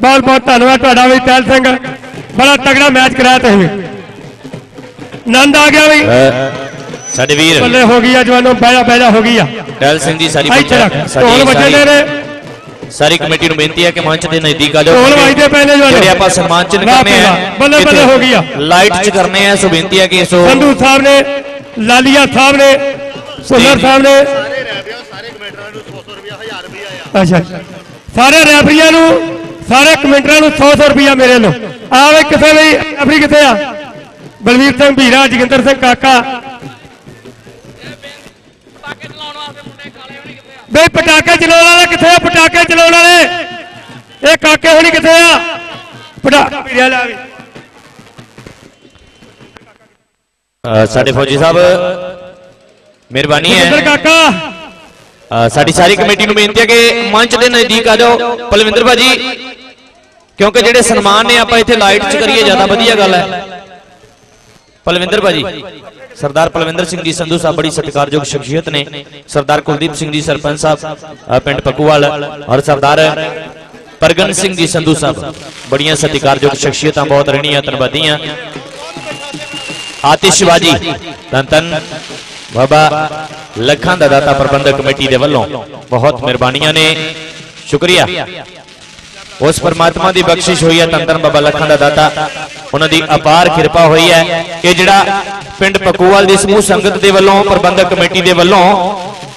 ਬਹੁਤ ਬਹੁਤ ਧੰਨਵਾਦ ਤੁਹਾਡਾ ਵੀ ਟੈਲ ਸਿੰਘ। ਬੜਾ ਤਗੜਾ ਮੈਚ ਕਰਾਇਆ ਤੁਸੀਂ। ਆਨੰਦ ਆ ਗਿਆ ਵੀ। ਸਾਡੇ ਵੀਰ। ਬੱਲੇ ਹੋ ਗਈ ਆ ਜਵਾਨੋ ਬਹਿਜਾ ਬਹਿਜਾ ਹੋ ਗਈ ਆ। ਟੈਲ ਸਿੰਘ ਜੀ ਸਾਰੀ ਢੋਲ ਵੱਜਦੇ ਸਾਰੀ ਨੇ। ਸਾਰੀ ਕਮੇਟੀ ਨੂੰ ਬੇਨਤੀ ਹੈ ਕਿ ਮੰਚ ਦੇ ਨਜ਼ਦੀਕ ਆ ਜਾਓ। ਢੋਲ ਵੱਜਦੇ ਪਏ ਨੇ ਜਵਾਨੋ। ਜਿਹੜੇ ਆਪਾਂ ਸਨਮਾਨ ਚਿੰਨ ਵਾਹ ਕਰਨੇ ਆ ਬੱਲੇ ਬੱਲੇ ਹੋ ਗਈ ਆ। ਲਾਈਟ ਚ ਕਰਨੇ ਆ ਸੋ ਬੇਨਤੀ ਹੈ ਕਿ ਸੋ ਸੰਧੂ ਸਾਹਿਬ ਨੇ ਲਾਲੀਆ ਸਾਹਿਬ ਨੇ ਭੁੱਲਰ ਸਾਹਿਬ ਨੇ। ਸਾਰੇ ਕਮੇਟਰਾਂ ਨੂੰ 200 ਰੁਪਿਆ 1000 ਰੁਪਿਆ ਆ। ਅੱਛਾ। ਸਾਰੇ ਰੈਫਰੀਆਂ ਨੂੰ ਸਾਰੇ ਕਮੈਂਟਰਾਂ ਨੂੰ 100 100 ਰੁਪਿਆ ਮੇਰੇ ਨੂੰ ਆਵੇ ਕਿਸੇ ਲਈ ਰੈਫਰੀ ਕਿੱਥੇ ਆ? ਬਲਵੀਰ ਸਿੰਘ ਭੀਰਾ ਜਗਿੰਦਰ ਸਿੰਘ ਕਾਕਾ। ਬਈ ਪਟਾਕੇ ਚਲਾਉਣ ਵਾਲੇ ਕਿੱਥੇ ਆ? ਪਟਾਕੇ ਚਲਾਉਣ ਵਾਲੇ? ਇਹ ਕਾਕੇ ਹੋਣੀ ਕਿੱਥੇ ਆ? ਪਟਾਕਾ ਭੀਰਾ ਲਾ ਵੀ ਸਾਡੇ ਫੌਜੀ ਸਾਹਿਬ ਮਿਹਰਬਾਨੀ ਹੈ। ਕਾਕਾ। ਸਾਡੀ ਸਾਰੀ ਕਮੇਟੀ ਨੂੰ ਬੇਨਤੀ ਹੈ ਕਿ ਮੰਚ ਦੇ ਨਜ਼ਦੀਕ ਆ ਜਾਓ। ਪਲਵਿੰਦਰ ਭਾਜੀ ਕਿਉਂਕਿ ਜਿਹੜੇ ਸਨਮਾਨ ਨੇ ਆਪਾਂ ਇੱਥੇ ਲਾਈਟ 'ਚ ਕਰੀਏ ਜ਼ਿਆਦਾ ਵਧੀਆ ਗੱਲ ਹੈ। ਪਲਵਿੰਦਰ ਭਾਜੀ ਸਰਦਾਰ ਪਲਵਿੰਦਰ ਸਿੰਘ ਜੀ ਸੰਧੂ ਸਾਹਿਬ ਬੜੀ ਸਤਿਕਾਰਯੋਗ ਸ਼ਖਸੀਅਤ ਨੇ। ਸਰਦਾਰ ਕੁਲਦੀਪ ਸਿੰਘ ਜੀ ਸਰਪੰਚ ਸਾਹਿਬ ਪਿੰਡ ਪਕੂਵਾਲ ਔਰ ਸਰਦਾਰ ਪਰਗਨ ਸਿੰਘ ਜੀ ਸੰਧੂ ਸਾਹਿਬ। ਬੜੀਆਂ ਸਤਿਕਾਰਯੋਗ ਸ਼ਖਸੀਅਤਾਂ ਬਹੁਤ ਰਹਿਣੀਆਂ ਧੰਨਵਾਦੀਆਂ। ਆਤਿਸ਼ਬਾਜੀ। ਤਨ ਤਨ ਬਾਬਾ ਲੱਖਾਂ ਦਾ ਦਾਤਾ ਪ੍ਰਬੰਧਕ ਕਮੇਟੀ ਦੇ ਵੱਲੋਂ ਬਹੁਤ ਮਿਹਰਬਾਨੀਆਂ ਨੇ। ਸ਼ੁਕਰੀਆ। ਉਸ ਪਰਮਾਤਮਾ ਦੀ ਬਖਸ਼ਿਸ਼ ਹੋਈ ਹੈ ਤਨ ਬਾਬਾ ਲੱਖਾਂ ਦਾ ਦਾਤਾ। ਉਹਨਾਂ ਦੀ ਅਪਾਰ ਕਿਰਪਾ ਹੋਈ ਹੈ ਕਿ ਜਿਹੜਾ ਪਿੰਡ ਪਕੂਵਾਲ ਦੀ ਸਮੂਹ ਸੰਗਤ ਦੇ ਵੱਲੋਂ, ਪ੍ਰਬੰਧਕ ਕਮੇਟੀ ਦੇ ਵੱਲੋਂ,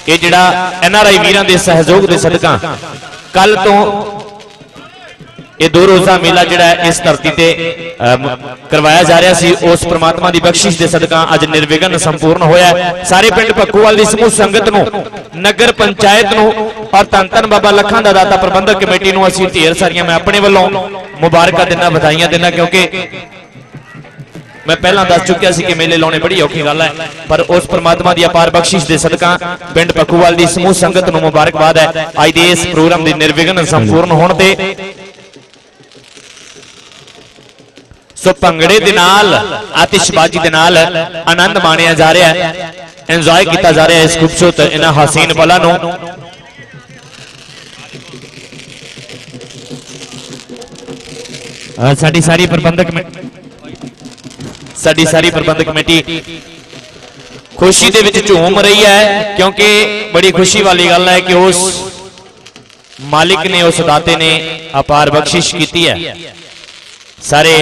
ਇਹ ਜਿਹੜਾ ਐਨ ਆਰ ਆਈ ਵੀਰਾਂ ਦੇ ਸਹਿਯੋਗ ਦੇ ਸਦਕਾ ਕੱਲ ਤੋਂ ਇਹ ਦੋ ਰੋਜ਼ਾ ਮੇਲਾ ਜਿਹੜਾ ਹੈ, ਇਸ ਧਰਤੀ ਤੇ ਕਰਵਾਇਆ ਜਾ ਰਿਹਾ ਸੀ। ਉਸ ਪ੍ਰਮਾਤਮਾ ਦੀ ਬਖਸ਼ਿਸ਼ ਦੇ ਸਦਕਾ ਅੱਜ ਨਿਰਵਿਘਨ ਸੰਪੂਰਨ ਹੋਇਆ ਸਾਰੇ ਪਿੰਡ ਪੱਕੂਵਾਲ ਦੀ ਸਮੂਹ ਸੰਗਤ ਨੂੰ, ਨਗਰ ਪੰਚਾਇਤ ਨੂੰ, ਔਰ ਧੰਨ ਬਾਬਾ ਲੱਖਾਂ ਦਾ ਦਾਤਾ ਪ੍ਰਬੰਧਕ ਕਮੇਟੀ ਨੂੰ ਅਸੀਂ ਢੇਰ ਸਾਰੀਆਂ, ਮੈਂ ਆਪਣੇ ਵੱਲੋਂ ਮੁਬਾਰਕਾਂ ਦਿੰਦਾ, ਵਧਾਈਆਂ ਦਿੰਦਾ, ਕਿਉਂਕਿ ਮੈਂ ਪਹਿਲਾਂ ਦੱਸ ਚੁੱਕਿਆ ਸੀ ਕਿ ਮੇਲੇ ਲਾਉਣੇ ਬੜੀ ਔਖੀ ਗੱਲ ਹੈ। ਪਰ ਉਸ ਪ੍ਰਮਾਤਮਾ ਦੀ ਅਪਾਰ ਬਖਸ਼ਿਸ਼ ਦੇ ਸਦਕਾ ਪਿੰਡ ਪੱਕੂਵਾਲ ਦੀ ਸਮੂਹ ਸੰਗਤ ਨੂੰ ਮੁਬਾਰਕਬਾਦ ਹੈ। ਅੱਜ ਦੇ ਇਸ ਪ੍ਰੋਗਰਾਮ ਦੇ ਨਿਰਵਿਘਨ ਸੰਪੂਰਨ ਹੋਣ ਤੇ ਸੋ ਭੰਗੜੇ ਦੇ ਨਾਲ, ਆਤਿਸ਼ਬਾਜ਼ੀ ਦੇ ਨਾਲ ਆਨੰਦ ਮਾਣਿਆ ਜਾ ਰਿਹਾ ਹੈ ਇੰਜੋਏ ਕੀਤਾ ਜਾ ਰਿਹਾ ਇਸ ਖੂਬਸੂਰਤ ਇਹਨਾਂ ਹਸੀਨ ਪਲਾਂ ਨੂੰ। ਸਾਡੀ ਸਾਰੀ ਪ੍ਰਬੰਧਕ ਸਾਡੀ ਸਾਰੀ ਪ੍ਰਬੰਧਕ ਕਮੇਟੀ ਖੁਸ਼ੀ ਦੇ ਵਿੱਚ ਝੂਮ ਰਹੀ ਹੈ, ਕਿਉਂਕਿ ਬੜੀ ਖੁਸ਼ੀ ਵਾਲੀ ਗੱਲ ਹੈ ਕਿ ਉਸ ਮਾਲਿਕ ਨੇ, ਉਸ ਦਾਤੇ ਨੇ ਅਪਾਰ ਬਖਸ਼ਿਸ਼ ਕੀਤੀ ਹੈ। ਸਾਰੇ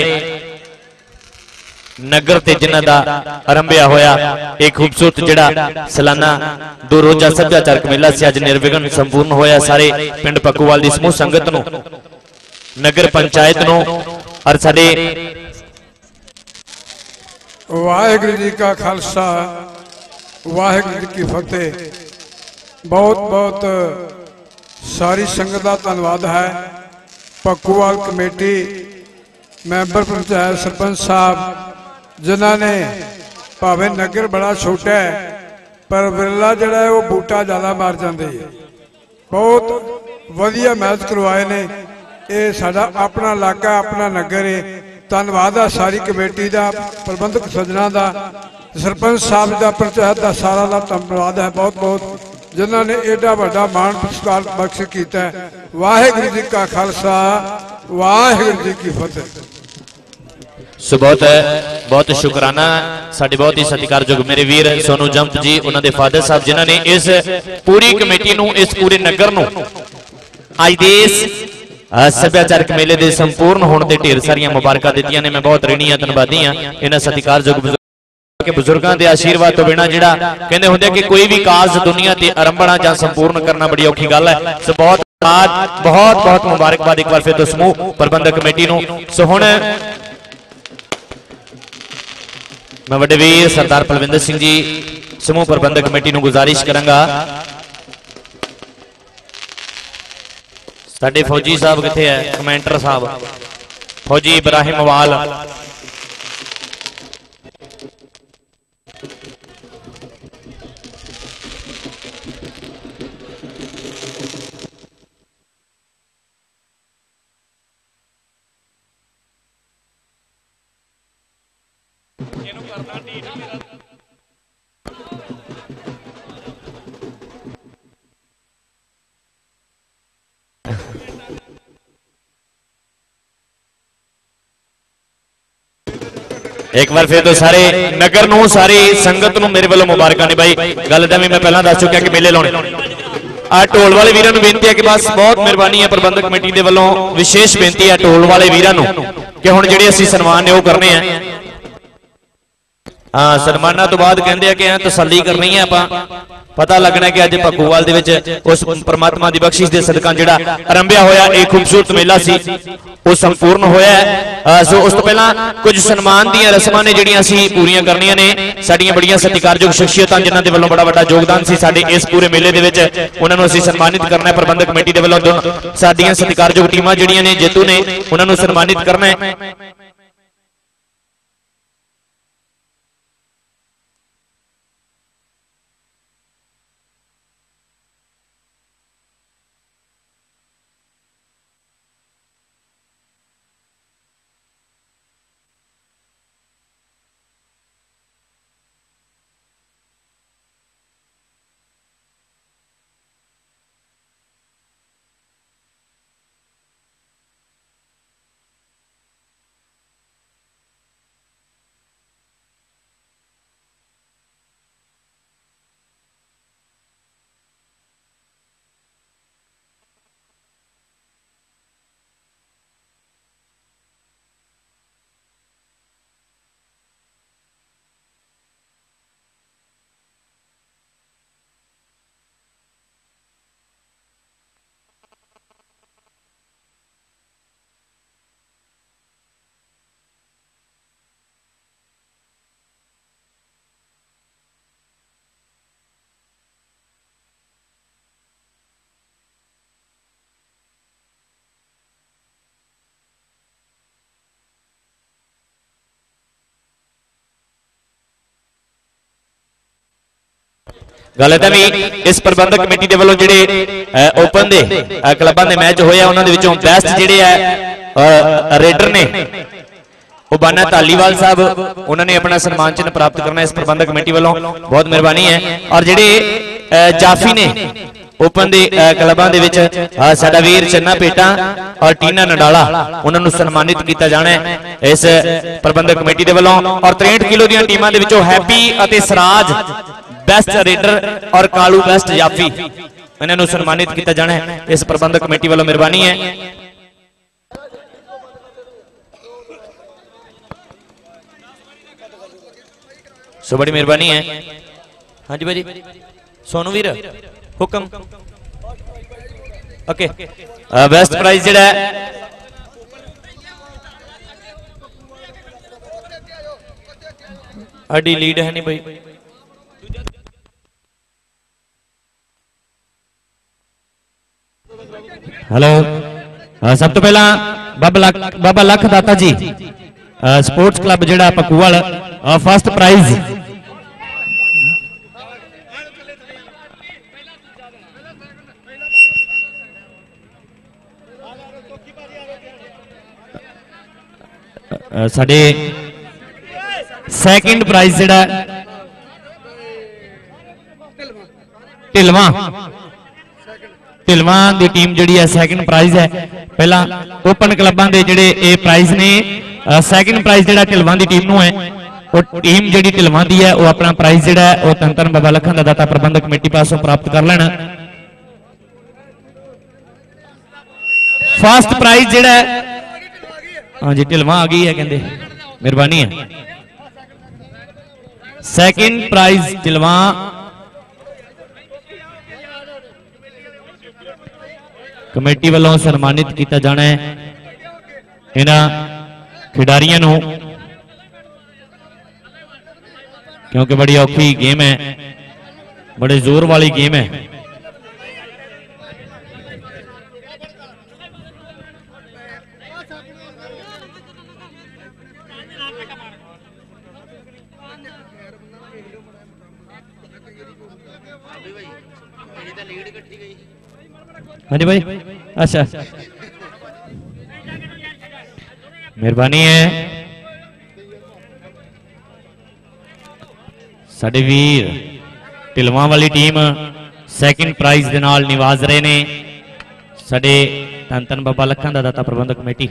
ਨਗਰ ਤੇ ਜਿਨ੍ਹਾਂ ਦਾ ਆਰੰਭਿਆ ਹੋਇਆ ਇਹ ਖੂਬਸੂਰਤ ਜਿਹੜਾ ਸਾਲਾਨਾ ਦੋ ਰੋਜ਼ਾ ਸੱਭਿਆਚਾਰਕ ਮੇਲਾ ਸੀ, ਅੱਜ ਨਿਰਵਿਘਨ ਸੰਪੂਰਨ ਹੋਇਆ ਸਾਰੇ ਪਿੰਡ ਪੱਕੂਵਾਲ ਦੀ ਸਮੂਹ ਸੰਗਤ ਨੂੰ, ਨਗਰ ਪੰਚਾਇਤ ਨੂੰ, ਔਰ ਸਾਡੇ ਵਾਹਿਗੁਰੂ ਜੀ ਕਾ ਖਾਲਸਾ, ਵਾਹਿਗੁਰੂ ਜੀ ਕੀ ਫਤਿਹ। ਬਹੁਤ ਬਹੁਤ ਸਾਰੀ ਸੰਗਤ ਦਾ ਧੰਨਵਾਦ ਹੈ। ਪੱਕੂਵਾਲ ਕਮੇਟੀ ਮੈਂਬਰ ਪੰਚਾਇਤ ਸਰਪੰਚ ਸਾਹਿਬ ਜਿਨ੍ਹਾਂ ਨੇ ਭਾਵੇਂ ਨਗਰ ਬੜਾ ਛੋਟਾ ਹੈ, ਪਰ ਵਿਰਲਾ ਜਿਹੜਾ ਹੈ ਉਹ ਬੂਟਾ ਜ਼ਿਆਦਾ ਮਾਰ ਜਾਂਦੇ ਹੈ ਬਹੁਤ ਵਧੀਆ ਮੈਚ ਕਰਵਾਏ ਨੇ। ਇਹ ਸਾਡਾ ਆਪਣਾ ਇਲਾਕਾ, ਆਪਣਾ ਨਗਰ ਹੈ ਧੰਨਵਾਦ ਆ ਸਾਰੀ ਕਮੇਟੀ ਦਾ, ਪ੍ਰਬੰਧਕ ਸੱਜਣਾ ਦਾ, ਸਰਪੰਚ ਸਾਹਿਬ ਦਾ, ਪੰਚਾਇਤ ਦਾ ਸਾਰਾ ਦਾ ਧੰਨਵਾਦ ਹੈ ਬਹੁਤ ਬਹੁਤ ਜਿਨ੍ਹਾਂ ਨੇ ਐਡਾ ਵੱਡਾ ਮਾਣ ਪੁਰਸਕਾਰ ਬਖਸ਼ ਕੀਤਾ ਵਾਹਿਗੁਰੂ ਜੀ ਕਾ ਖਾਲਸਾ, ਵਾਹਿਗੁਰੂ ਜੀ ਕੀ ਫਤਿਹ। ਸੋ ਬਹੁਤ ਬਹੁਤ ਸ਼ੁਕਰਾਨਾ। ਸਾਡੇ ਬਹੁਤ ਹੀ ਸਤਿਕਾਰਯੋਗ ਮੇਰੇ ਵੀਰ ਸੋਨੂ ਜੰਪਤ ਜੀ, ਉਹਨਾਂ ਦੇ ਫਾਦਰ ਸਾਹਿਬ, ਜਿਨ੍ਹਾਂ ਨੇ ਇਸ ਪੂਰੀ ਕਮੇਟੀ ਨੂੰ, ਇਸ ਪੂਰੇ ਨਗਰ ਨੂੰ ਅੱਜ ਦੇ ਇਸ ਸੱਭਿਆਚਾਰਕ ਮੇਲੇ ਦੇ ਸੰਪੂਰਨ ਹੋਣ ਤੇ ਢੇਰ ਸਾਰੀਆਂ ਮੁਬਾਰਕਾਂ ਦਿੱਤੀਆਂ ਨੇ। ਮੈਂ ਬਹੁਤ ਰਿਣੀ ਆ ਧੰਨਵਾਦੀ ਆ ਇਹਨਾਂ ਸਤਿਕਾਰਯੋਗ ਬਜ਼ੁਰਗਾਂ ਕਿ ਬਜ਼ੁਰਗਾਂ ਦੇ ਆਸ਼ੀਰਵਾਦ ਤੋਂ ਬਿਨਾ ਜਿਹੜਾ ਕਹਿੰਦੇ ਹੁੰਦੇ ਆ ਕਿ ਕੋਈ ਵੀ ਕਾਰਜ ਦੁਨੀਆ ਤੇ ਆਰੰਭਣਾ ਜਾਂ ਸੰਪੂਰਨ ਕਰਨਾ ਬੜੀ ਔਖੀ ਗੱਲ ਹੈ। ਸੋ ਬਹੁਤ ਧੰਨਵਾਦ, ਬਹੁਤ ਬਹੁਤ ਮੁਬਾਰਕਬਾਦ ਇੱਕ ਵਾਰ ਫਿਰ ਤੋਂ ਸਮੂਹ ਪ੍ਰਬੰਧਕ ਕਮੇਟੀ ਨੂੰ। ਸੋ ਹੁਣ ਮੈਂ ਵੱਡੇ ਵੀਰ ਸਰਦਾਰ ਪਲਵਿੰਦਰ ਸਿੰਘ ਜੀ, ਸਮੂਹ ਪ੍ਰਬੰਧਕ ਕਮੇਟੀ ਨੂੰ ਗੁਜ਼ਾਰਿਸ਼ ਕਰਾਂਗਾ। ਸਾਡੇ ਫੌਜੀ ਸਾਹਿਬ ਕਿੱਥੇ ਹੈ? ਕਮੈਂਟਰ ਸਾਹਿਬ। ਫੌਜੀ ਇਬਰਾਹਿਮ ਵਾਲ ਇੱਕ ਵਾਰ ਫਿਰ ਤੋਂ ਸਾਰੇ ਨਗਰ ਨੂੰ, ਸਾਰੀ ਸੰਗਤ ਨੂੰ ਮੇਰੇ ਵੱਲੋਂ ਮੁਬਾਰਕਾਂ ਨੇ ਬਾਈ। ਗੱਲ ਤਾਂ ਵੀ ਮੈਂ ਪਹਿਲਾਂ ਦੱਸ ਚੁੱਕਿਆ ਕਿ ਮੇਲੇ ਲਾਉਣੇ। ਆ ਢੋਲ ਵਾਲੇ ਵੀਰਾਂ ਨੂੰ ਬੇਨਤੀ ਹੈ ਕਿ ਬਸ ਬਹੁਤ ਮਿਹਰਬਾਨੀ ਹੈ ਪ੍ਰਬੰਧਕ ਕਮੇਟੀ ਦੇ ਵੱਲੋਂ। ਵਿਸ਼ੇਸ਼ ਬੇਨਤੀ ਹੈ ਢੋਲ ਵਾਲੇ ਵੀਰਾਂ ਨੂੰ ਕਿ ਹੁਣ ਜਿਹੜੇ ਅਸੀਂ ਸਨਮਾਨ ਨੇ ਉਹ ਕਰਨੇ ਆ। ਹਾਂ, ਸਨਮਾਨਾਂ ਤੋਂ ਬਾਅਦ ਕਹਿੰਦੇ ਆ ਕਿ ਐ ਤਸੱਲੀ ਕਰਨੀ ਹੈ ਆਪਾਂ। ਪਤਾ ਲੱਗਣਾ ਕਿ ਅੱਜ ਭੱਗੂਵਾਲ ਦੇ ਵਿੱਚ ਉਸ ਪ੍ਰਮਾਤਮਾ ਦੀ ਬਖਸ਼ਿਸ਼ ਦੇ ਸਦਕਾ ਜਿਹੜਾ ਆਰੰਭਿਆ ਹੋਇਆ, ਇਹ ਖੂਬਸੂਰਤ ਮੇਲਾ ਸੀ, ਉਹ ਸੰਪੂਰਨ ਹੋਇਆ ਸੋ ਉਸ ਤੋਂ ਪਹਿਲਾਂ ਕੁਝ ਸਨਮਾਨ ਦੀਆਂ ਰਸਮਾਂ ਨੇ ਜਿਹੜੀਆਂ ਅਸੀਂ ਪੂਰੀਆਂ ਕਰਨੀਆਂ ਨੇ। ਸਾਡੀਆਂ ਬੜੀਆਂ ਸਤਿਕਾਰਯੋਗ ਸ਼ਖਸੀਅਤਾਂ ਜਿਨ੍ਹਾਂ ਦੇ ਵੱਲੋਂ ਬੜਾ ਵੱਡਾ ਯੋਗਦਾਨ ਸੀ ਸਾਡੇ ਇਸ ਪੂਰੇ ਮੇਲੇ ਦੇ ਵਿੱਚ, ਉਹਨਾਂ ਨੂੰ ਅਸੀਂ ਸਨਮਾਨਿਤ ਕਰਨਾ ਹੈ। ਪ੍ਰਬੰਧਕ ਕਮੇਟੀ ਦੇ ਵੱਲੋਂ ਸਾਡੀਆਂ ਸਤਿਕਾਰਯੋਗ ਟੀਮਾਂ ਜਿਹੜੀਆਂ ਨੇ, ਜੇਤੂ ਨੇ, ਉਹਨਾਂ ਨੂੰ ਸਨਮਾਨਿਤ ਕਰਨਾ ਹੈ। ਗੱਲ ਤਾਂ ਵੀ ਇਸ ਪ੍ਰਬੰਧਕ ਕਮੇਟੀ ਦੇ ਵੱਲੋਂ ਜਿਹੜੇ ਓਪਨ ਦੇ ਕਲੱਬਾਂ ਦੇ ਮੈਚ ਹੋਏ ਆ, ਉਹਨਾਂ ਦੇ ਵਿੱਚੋਂ ਬੈਸਟ ਜਿਹੜੇ ਆ ਰੇਡਰ ਨੇ, ਉਹ ਬਾਨਾ ਧਾਲੀਵਾਲ ਸਾਹਿਬ, ਉਹਨਾਂ ਨੇ ਆਪਣਾ ਸਨਮਾਨ ਚਿੰਨ੍ਹ ਪ੍ਰਾਪਤ ਕਰਨਾ ਇਸ ਪ੍ਰਬੰਧਕ ਕਮੇਟੀ ਵੱਲੋਂ। ਬਹੁਤ ਮਿਹਰਬਾਨੀ ਹੈ। ਔਰ ਜਿਹੜੇ ਜਾਫੀ ਨੇ ਓਪਨ ਦੇ ਕਲੱਬਾਂ ਦੇ ਵਿੱਚ ਸਾਡਾ ਵੀਰ ਚੰਨਾ ਪੇਟਾ ਔਰ ਟੀਨਾ ਨਡਾਲਾ, ਉਹਨਾਂ ਨੂੰ ਸਨਮਾਨਿਤ ਕੀਤਾ ਜਾਣਾ ਹੈ ਇਸ ਪ੍ਰਬੰਧਕ ਕਮੇਟੀ ਦੇ ਵੱਲੋਂ। ਔਰ 63 ਕਿਲੋ ਦੀਆਂ ਟੀਮਾਂ ਦੇ ਵਿੱਚੋਂ ਹੈਪੀ ਅਤੇ ਸਰਾਜ ਬੈਸਟ ਰੇਡਰ ਔਰ ਕਾਲੂ ਬੈਸਟ ਜਾਫੀ ਇਹਨਾਂ ਨੂੰ ਸਨਮਾਨਿਤ ਕੀਤਾ ਜਾਣਾ ਹੈ ਇਸ ਪ੍ਰਬੰਧਕ ਕਮੇਟੀ ਵੱਲੋਂ ਮਿਹਰਬਾਨੀ ਹੈ ਸੋ ਬੜੀ ਮਿਹਰਬਾਨੀ ਹੈ ਹਾਂਜੀ ਭਾਜੀ ਸੋਨੂ ਵੀਰ ਹੁਕਮ ਓਕੇ ਬੈਸਟ ਪ੍ਰਾਈਜ਼ ਜਿਹੜਾ ਹੈ ਸਾਡੀ ਲੀਡ ਹੈ ਨਹੀਂ ਭਾਈ ਹੈਲੋ uh, ਸਭ ਤੋਂ ਪਹਿਲਾਂ ਬਾਬਾ ਲੱਖ ਬਾਬਾ ਲੱਖ ਦਾਤਾ ਜੀ uh, ਸਪੋਰਟਸ ਕਲੱਬ ਜਿਹੜਾ ਪਕੂਵਾਲ ਫਸਟ ਪ੍ਰਾਈਜ਼ ਸਾਡੇ ਸੈਕਿੰਡ ਪ੍ਰਾਈਜ਼ ਜਿਹੜਾ ਢਿਲਵਾ। ਢਿਲਵਾਂ ਦੀ ਟੀਮ ਜਿਹੜੀ ਹੈ ਸੈਕਿੰਡ ਪ੍ਰਾਈਜ਼ ਹੈ। ਪਹਿਲਾਂ ਓਪਨ ਕਲੱਬਾਂ ਦੇ ਜਿਹੜੇ ਇਹ ਪ੍ਰਾਈਜ਼ ਨੇ ਸੈਕਿੰਡ ਪ੍ਰਾਈਜ਼ ਜਿਹੜਾ ਢਿਲਵਾ ਦੀ ਟੀਮ ਨੂੰ ਹੈ, ਉਹ ਟੀਮ ਜਿਹੜੀ ਢਿਲਵਾ ਦੀ ਹੈ, ਉਹ ਆਪਣਾ ਪ੍ਰਾਈਜ਼ ਜਿਹੜਾ ਉਹ ਤਨ ਬਾਬਾ ਲੱਖਾਂ ਦਾ ਦਾਤਾ ਪ੍ਰਬੰਧਕ ਕਮੇਟੀ ਪਾਸੋਂ ਪ੍ਰਾਪਤ ਕਰ ਲੈਣਾ। ਫਸਟ ਪ੍ਰਾਈਜ਼ ਜਿਹੜਾ ਹੈ, ਹਾਂਜੀ, ਢਿਲਵਾ ਆ ਗਈ ਹੈ ਕਹਿੰਦੇ, ਮਿਹਰਬਾਨੀ ਹੈ। ਸੈਕਿੰਡ ਪ੍ਰਾਈਜ਼ ਢਿਲਵਾਂ ਕਮੇਟੀ ਵੱਲੋਂ ਸਨਮਾਨਿਤ ਕੀਤਾ ਜਾਣਾ ਹੈ। ਇਹਨਾਂ ਖਿਡਾਰੀਆਂ ਨੂੰ ਕਿਉਂਕਿ ਬੜੀ ਔਖੀ ਗੇਮ ਹੈ। ਬੜੇ ਜ਼ੋਰ ਵਾਲੀ ਗੇਮ ਹੈ। ਹਾਂਜੀ ਭਾਈ ਅੱਛਾ। ਮਿਹਰਬਾਨੀ ਹੈ। ਸਾਡੇ ਵੀਰ ਢਿਲਵਾਂ ਵਾਲੀ ਟੀਮ ਸੈਕਿੰਡ ਪ੍ਰਾਈਜ਼ ਦੇ ਨਾਲ ਨਿਵਾਜ਼ ਰਹੇ ਨੇ। ਸਾਡੇ ਧੰਨ ਧੰਨ ਬਾਬਾ ਲੱਖਾਂ ਦਾ ਦਾਤਾ ਪ੍ਰਬੰਧਕ ਕਮੇਟੀ।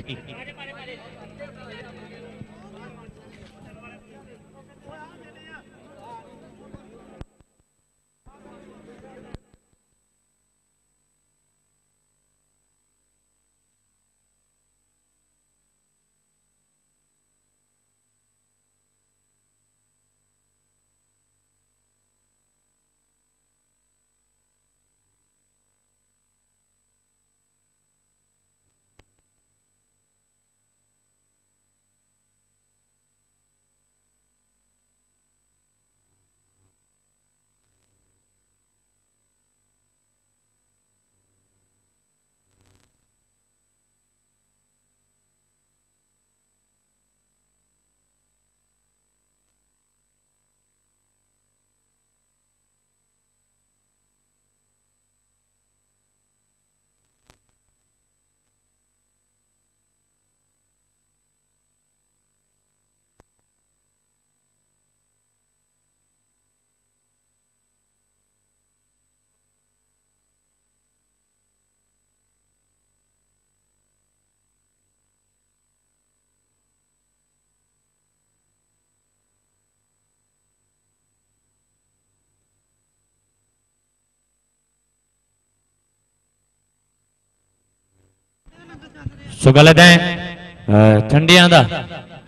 ਸੋ ਗੱਲ ਏਦਾਂ ਹੈ। ਅਹ ਠੰਡਿਆਂ ਦਾ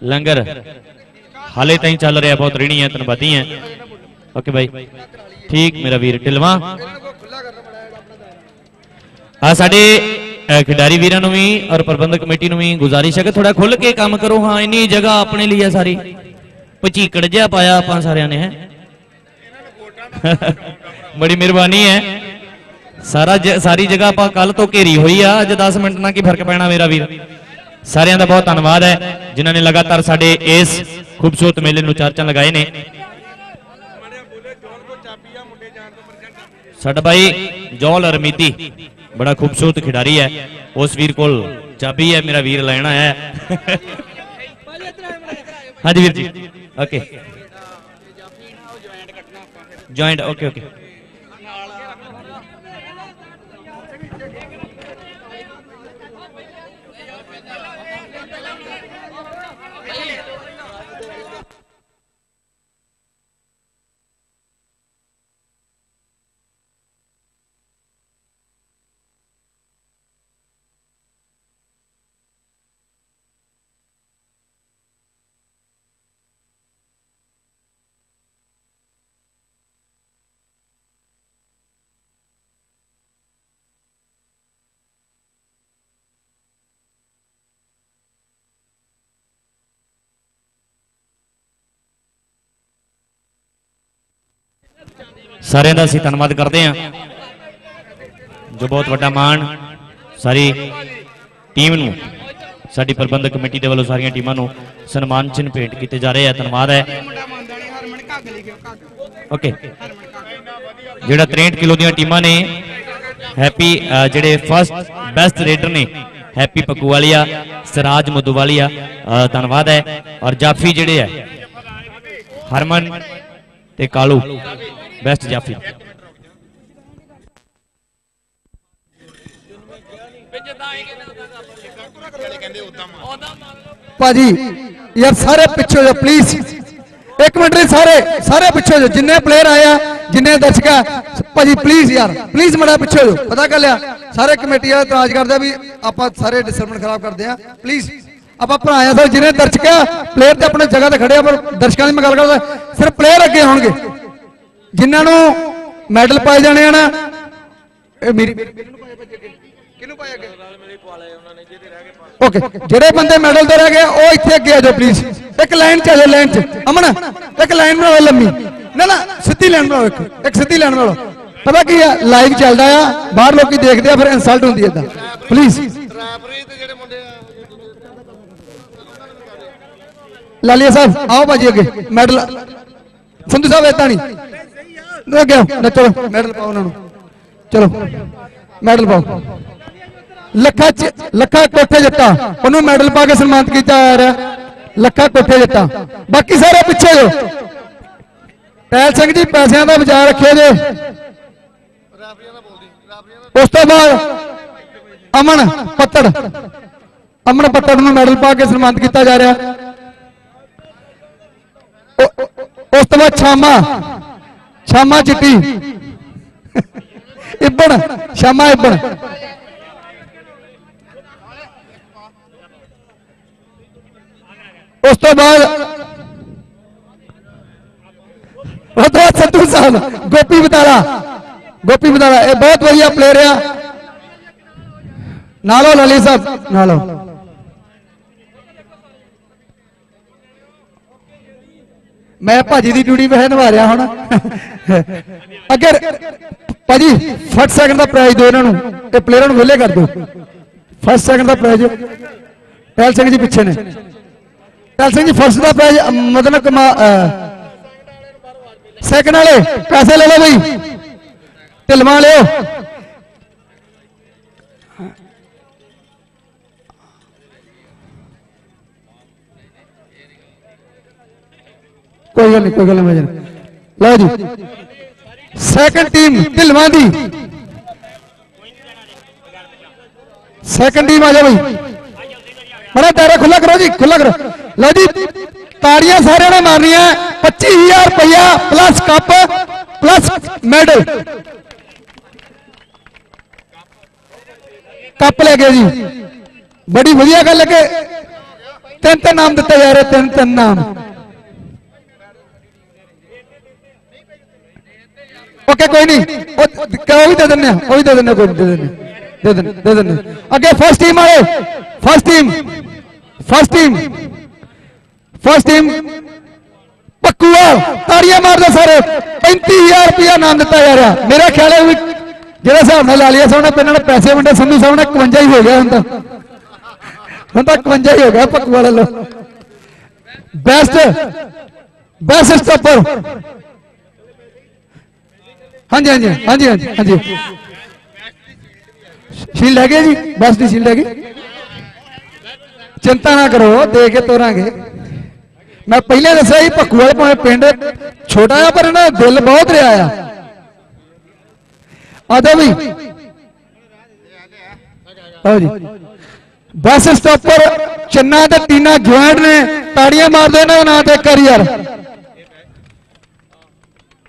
ਲੰਗਰ। ਹਾਲੇ ਤਾਈਂ ਚੱਲ ਰਿਹਾ ਬਹੁਤ ਰੇਹੜੀ ਹੈ ਧੰਨਵਾਦੀ ਹੈ ਓਕੇ ਬਾਈ। ਠੀਕ ਮੇਰਾ ਵੀਰ ਢਿਲਵਾ। ਆ ਸਾਡੇ ਅਹ, ਖਿਡਾਰੀ ਵੀਰਾਂ ਨੂੰ ਵੀ ਔਰ ਪ੍ਰਬੰਧਕ ਕਮੇਟੀ ਨੂੰ ਵੀ ਗੁਜ਼ਾਰਿਸ਼ ਹੈ ਕਿ ਥੋੜਾ ਖੁੱਲ ਕੇ ਕੰਮ ਕਰੋ। ਹਾਂ ਇੰਨੀ ਜਗ੍ਹਾ ਆਪਣੇ ਲਈ ਹੈ ਸਾਰੀ। ਪਚੀਕੜ ਜਿਹਾ ਪਾਇਆ ਆਪਾਂ ਸਾਰਿਆਂ ਨੇ ਹੈ। ਬੜੀ ਮਿਹਰਬਾਨੀ ਹੈ ਸਾਰਾ ਸਾਰੀ ਜਗ੍ਹਾ ਆਪਾਂ ਕੱਲ ਤੋਂ ਘੇਰੀ ਹੋਈ ਆ ਅੱਜ 10 ਮਿੰਟ ਨਾਲ ਕੀ ਫ਼ਰਕ ਪੈਣਾ ਮੇਰਾ ਵੀਰ? ਸਾਰਿਆਂ ਦਾ ਬਹੁਤ ਧੰਨਵਾਦ ਹੈ ਜਿਨ੍ਹਾਂ ਨੇ ਲਗਾਤਾਰ ਸਾਡੇ ਇਸ ਖੂਬਸੂਰਤ ਮੇਲੇ ਨੂੰ ਚਾਰ ਚੰਨ ਲਗਾਏ ਨੇ। ਸਾਡਾ ਭਾਈ ਜੋਲ ਅਰਮੀਤੀ ਬੜਾ ਖੂਬਸੂਰਤ ਖਿਡਾਰੀ ਹੈ ਉਸ ਵੀਰ ਕੋਲ ਚਾਬੀ ਹੈ ਮੇਰਾ ਵੀਰ ਲੈਣਾ ਹੈ। ਹਾਂਜੀ ਵੀਰ ਜੀ ਓਕੇ। Joint okay okay. ਸਾਰਿਆਂ ਦਾ ਅਸੀਂ ਧੰਨਵਾਦ ਕਰਦੇ ਹਾਂ। ਜੋ ਬਹੁਤ ਵੱਡਾ ਮਾਣ ਸਾਰੀ ਟੀਮ ਨੂੰ, ਸਾਡੀ ਪ੍ਰਬੰਧਕ ਕਮੇਟੀ ਦੇ ਵੱਲੋਂ ਸਾਰੀਆਂ ਟੀਮਾਂ ਨੂੰ ਸਨਮਾਨ ਚਿੰਨ੍ਹ ਭੇਟ ਕੀਤੇ ਜਾ ਰਹੇ ਆ। ਧੰਨਵਾਦ ਹੈ। ਓਕੇ। ਜਿਹੜਾ 63 ਕਿਲੋ ਦੀਆਂ ਟੀਮਾਂ ਨੇ, ਹੈਪੀ ਜਿਹੜੇ ਫਸਟ ਬੈਸਟ ਰੇਡਰ ਨੇ, ਹੈਪੀ ਪੱਕੂਵਾਲੀਆ, ਸਰਾਜ ਮਧੂਵਾਲੀਆ ਧੰਨਵਾਦ ਹੈ। ਔਰ ਜਾਫੀ ਜਿਹੜੇ ਹੈ, ਹਰਮਨ ਤੇ ਕਾਲੂ। ਬੈਸਟ ਜਾਫੀ ਭਾਜੀ, ਯਾਰ ਸਾਰੇ ਪਿੱਛੇ ਹੋ ਪਲੀਜ਼ ਇੱਕ ਮਿੰਟ ਲਈ ਸਾਰੇ ਸਾਰੇ ਪਿੱਛੇ ਹੋ ਜਿੰਨੇ ਪਲੇਅਰ ਆਏ ਜਿੰਨੇ ਦਰਸ਼ਕ ਆ, ਭਾਜੀ ਪਲੀਜ਼ ਯਾਰ ਪਲੀਜ਼ ਮੜਾ ਪਿੱਛੇ ਹੋ ਪਤਾ ਕਰ ਲਿਆ। ਸਾਰੇ ਕਮੇਟੀ ਵਾਲੇ ਇਤਰਾਜ਼ ਕਰਦੇ ਆ ਵੀ ਆਪਾਂ ਸਾਰੇ ਡਿਸਪਲਿਨ ਖਰਾਬ ਕਰਦੇ ਆ ਪਲੀਜ਼ ਆਪਾਂ ਭਰਾਇਆ ਸਰ, ਜਿੰਨੇ ਦਰਸ਼ਕ ਆ ਪਲੇਅਰ ਤੇ ਆਪਣੇ ਜਗ੍ਹਾ ਤੇ ਖੜੇ ਆ, ਪਰ ਦਰਸ਼ਕਾਂ ਦੀ ਮੈਂ ਗੱਲ ਕਰਦਾ, ਸਿਰਫ ਪਲੇਅਰ ਅੱਗੇ ਹੋਣਗੇ ਜਿਨ੍ਹਾਂ ਨੂੰ ਮੈਡਲ ਪਾਏ ਜਾਣੇ ਆ ਨਾ ਇਹ ਮੇਰੀ ਕਿਹਨੂੰ ਪਾਏ ਅੱਗੇ? ਓਕੇ ਜਿਹੜੇ ਬੰਦੇ ਮੈਡਲ ਤੇ ਰਹਿ ਗਏ ਉਹ ਇੱਥੇ ਅੱਗੇ ਆ ਜਾਓ ਪਲੀਜ਼ ਇੱਕ ਲਾਈਨ ਚ ਆ ਜਾਓ ਲਾਈਨ ਚ। ਅਮਨ ਇੱਕ ਲਾਈਨ ਬਣਾਓ ਲੰਮੀ। ਨਾ ਨਾ ਸਿੱਧੀ ਲਾਈਨ ਬਣਾਓ ਇੱਕ। ਇੱਕ ਸਿੱਧੀ ਲਾਈਨ ਬਣਾਓ। ਪਤਾ ਕੀ ਆ ਲਾਈਵ ਚੱਲਦਾ ਆ ਬਾਹਰ ਲੋਕੀ ਦੇਖਦੇ ਆ ਫਿਰ ਇਨਸਲਟ ਹੁੰਦੀ ਇਦਾਂ। ਪਲੀਜ਼ ਰੈਫਰੀ ਤੇ ਜਿਹੜੇ ਮੁੰਡੇ ਆ ਲਾਲੀਆ ਸਾਹਿਬ ਆਓ ਭਾਜੀ ਅੱਗੇ ਮੈਡਲ। ਸੰਧੂ ਸਾਹਿਬ ਏਦਾਂ ਨਹੀਂ। ਅੱਗੇ ਆਓ ਚਲੋ, ਮੈਡਲ ਪਾਓ ਉਹਨਾਂ ਨੂੰ। ਚਲੋ, ਮੈਡਲ ਪਾਓ। ਲੱਖਾ ਲੱਖਾ ਕੋਠੇ ਜੱਟਾ ਉਹਨੂੰ ਮੈਡਲ ਪਾ ਕੇ ਸਨਮਾਨਿਤ ਕੀਤਾ ਜਾ ਰਿਹਾ। ਲੱਖਾ ਕੋਠੇ ਜੱਟਾ ਬਾਕੀ ਸਾਰੇ ਪਿੱਛੇ ਜੋ ਟੈਲ ਸਿੰਘ ਜੀ, ਪੈਸਿਆਂ ਦਾ ਵਿਚਾਰ ਰੱਖਿਓ ਜੇ। ਉਸ ਤੋਂ ਬਾਅਦ ਅਮਨ ਪੱਤੜ। ਅਮਨ ਪੱਤੜ ਨੂੰ ਮੈਡਲ ਪਾ ਕੇ ਸਨਮਾਨਿਤ ਕੀਤਾ ਜਾ ਰਿਹਾ। ਉਸ ਤੋਂ ਬਾਅਦ ਛਾਮਾ। ਛਾਮਾ ਚਿੱਟੀ ਇਬਣ ਸ਼ਾਮਾ ਇਬਣ ਉਸ ਤੋਂ ਬਾਅਦ ਉਹ ਤੋਂ ਬਾਅਦ ਸੰਧੂ ਸਾਹਿਬ ਗੋਪੀ ਬਤਾਲਾ ਗੋਪੀ ਬਤਾਲਾ ਇਹ ਬਹੁਤ ਵਧੀਆ ਪਲੇਅਰ ਆ ਨਾਲੋ ਲਲੀ ਸਾਹਿਬ ਨਾਲੋ ਮੈਂ ਭਾਜੀ ਦੀ ਡਿਊਟੀ ਵਹਿ ਨਿਭਾ ਰਿਹਾ ਹੁਣ। ਅਗਰ ਭਾਜੀ ਫਸਟ ਸੈਕਿੰਡ ਦਾ ਪ੍ਰਾਈਜ਼ ਦਿਓ ਇਹਨਾਂ ਨੂੰ, ਤੇ ਪਲੇਅਰਾਂ ਨੂੰ ਵਿਲੇ ਕਰ ਦਿਓ। ਫਸਟ ਸੈਕਿੰਡ ਦਾ ਪ੍ਰਾਈਜ਼ ਟੈਲ ਸਿੰਘ ਜੀ ਪਿੱਛੇ ਨੇ। ਟੈਲ ਸਿੰਘ ਜੀ ਫਸਟ ਦਾ ਪ੍ਰਾਈਜ਼ ਮਤਲਬ ਕੁਮਾਰ ਸੈਕਿੰਡ ਵਾਲੇ, ਪੈਸੇ ਲੈ ਲਓ ਬਈ। ਢਿਲਵਾ ਲਿਓ ਕੋਈ ਗੱਲ ਨਹੀਂ, ਕੋਈ ਗੱਲ ਨਹੀਂ ਮਜਨ ਲਓ ਜੀ। ਸੈਕੰਡ ਟੀਮ ਢਿਲਵਾਂ ਦੀ ਸੈਕੰਡ ਟੀਮ ਆ ਜਾ ਬਈ। ਬੜਾ ਦਾਇਰਾ ਖੁੱਲਾ ਕਰੋ ਜੀ ਖੁੱਲਾ ਕਰੋ। ਲਓ ਜੀ, ਤਾੜੀਆਂ ਸਾਰਿਆਂ ਨੇ ਮਾਰਨੀਆਂ। 25000 ਰੁਪਇਆ plus cup plus medal cup ਲੈ ਗਏ ਜੀ। ਬੜੀ ਵਧੀਆ ਗੱਲ ਹੈ ਕਿ ਤਿੰਨ ਤਿੰਨ ਨਾਮ ਦਿੱਤੇ ਜਾ ਰਹੇ ਤਿੰਨ ਤਿੰਨ ਨਾਮ। ਓਕੇ ਕੋਈ ਨਹੀਂ। ਉਹ ਵੀ ਦੇ ਦਿੰਦੇ ਆ ਉਹ ਵੀ ਦੇ ਦਿੰਦੇ ਕੋਈ ਨੀ, ਦੇ ਦਿੰਦੇ ਦੇ ਦਿੰਦੇ ਦੇ ਦਿੰਦੇ ਅੱਗੇ ਫਸਟ ਟੀਮ ਵਾਲੇ first team first team first team ਪੱਕੂਆ ਤਾੜੀਆਂ ਮਾਰਦੇ ਸਾਰੇ। 35000 ਰੁਪਇਆ ਨਾਮ ਦਿੱਤਾ ਜਾ ਰਿਹਾ। ਮੇਰਾ ਖਿਆਲ ਹੈ ਵੀ ਜਿਹੜੇ ਹਿਸਾਬ ਨਾਲ ਲਾ ਲਿਆ ਸਾਹਮਣੇ ਪਿੰਨਾਂ ਨੇ ਪੈਸੇ ਵੰਡੇ ਸੰਧੂ ਸਾਹਿਬ ਨੇ 51 ਹੀ ਹੋ ਗਿਆ ਹੁਣ ਤਾਂ। ਹੁਣ ਤਾਂ 51 ਹੀ ਹੋ ਗਿਆ ਪੱਕੂ ਵਾਲੇ ਲੋ ਬੈਸਟ ਬੈਸਟ ਸਟਾਪਰ ਹਾਂਜੀ ਹਾਂਜੀ ਹਾਂਜੀ ਹਾਂਜੀ ਹਾਂਜੀ। ਸ਼ੀਲਡ ਹੈਗੇ ਜੀ? ਬਸ ਦੀ ਸ਼ੀਲਡ ਹੈਗੀ ਚਿੰਤਾ ਨਾ ਕਰੋ, ਦੇ ਕੇ ਤੋਰਾਂਗੇ। ਮੈਂ ਪਹਿਲੇ ਦੱਸਿਆ ਸੀ ਭੱਕੂ ਭਾਵੇਂ ਪਿੰਡ ਛੋਟਾ ਆ ਪਰ ਇਹਨਾਂ ਦਾ ਦਿਲ ਬਹੁਤ ਰਿਹਾ ਆ। ਆਦਾ ਵੀ। ਆਓ ਜੀ। ਬੱਸ ਸਟਾਪਰ ਚੰਨਾ ਤੇ ਟੀਨਾ ਜੁਆਇੰਟ ਨੇ, ਤਾੜੀਆਂ ਮਾਰਦੇ ਇਹਨਾਂ ਦੇ ਨਾਂ ਤੇ ਕਰੀਅਰ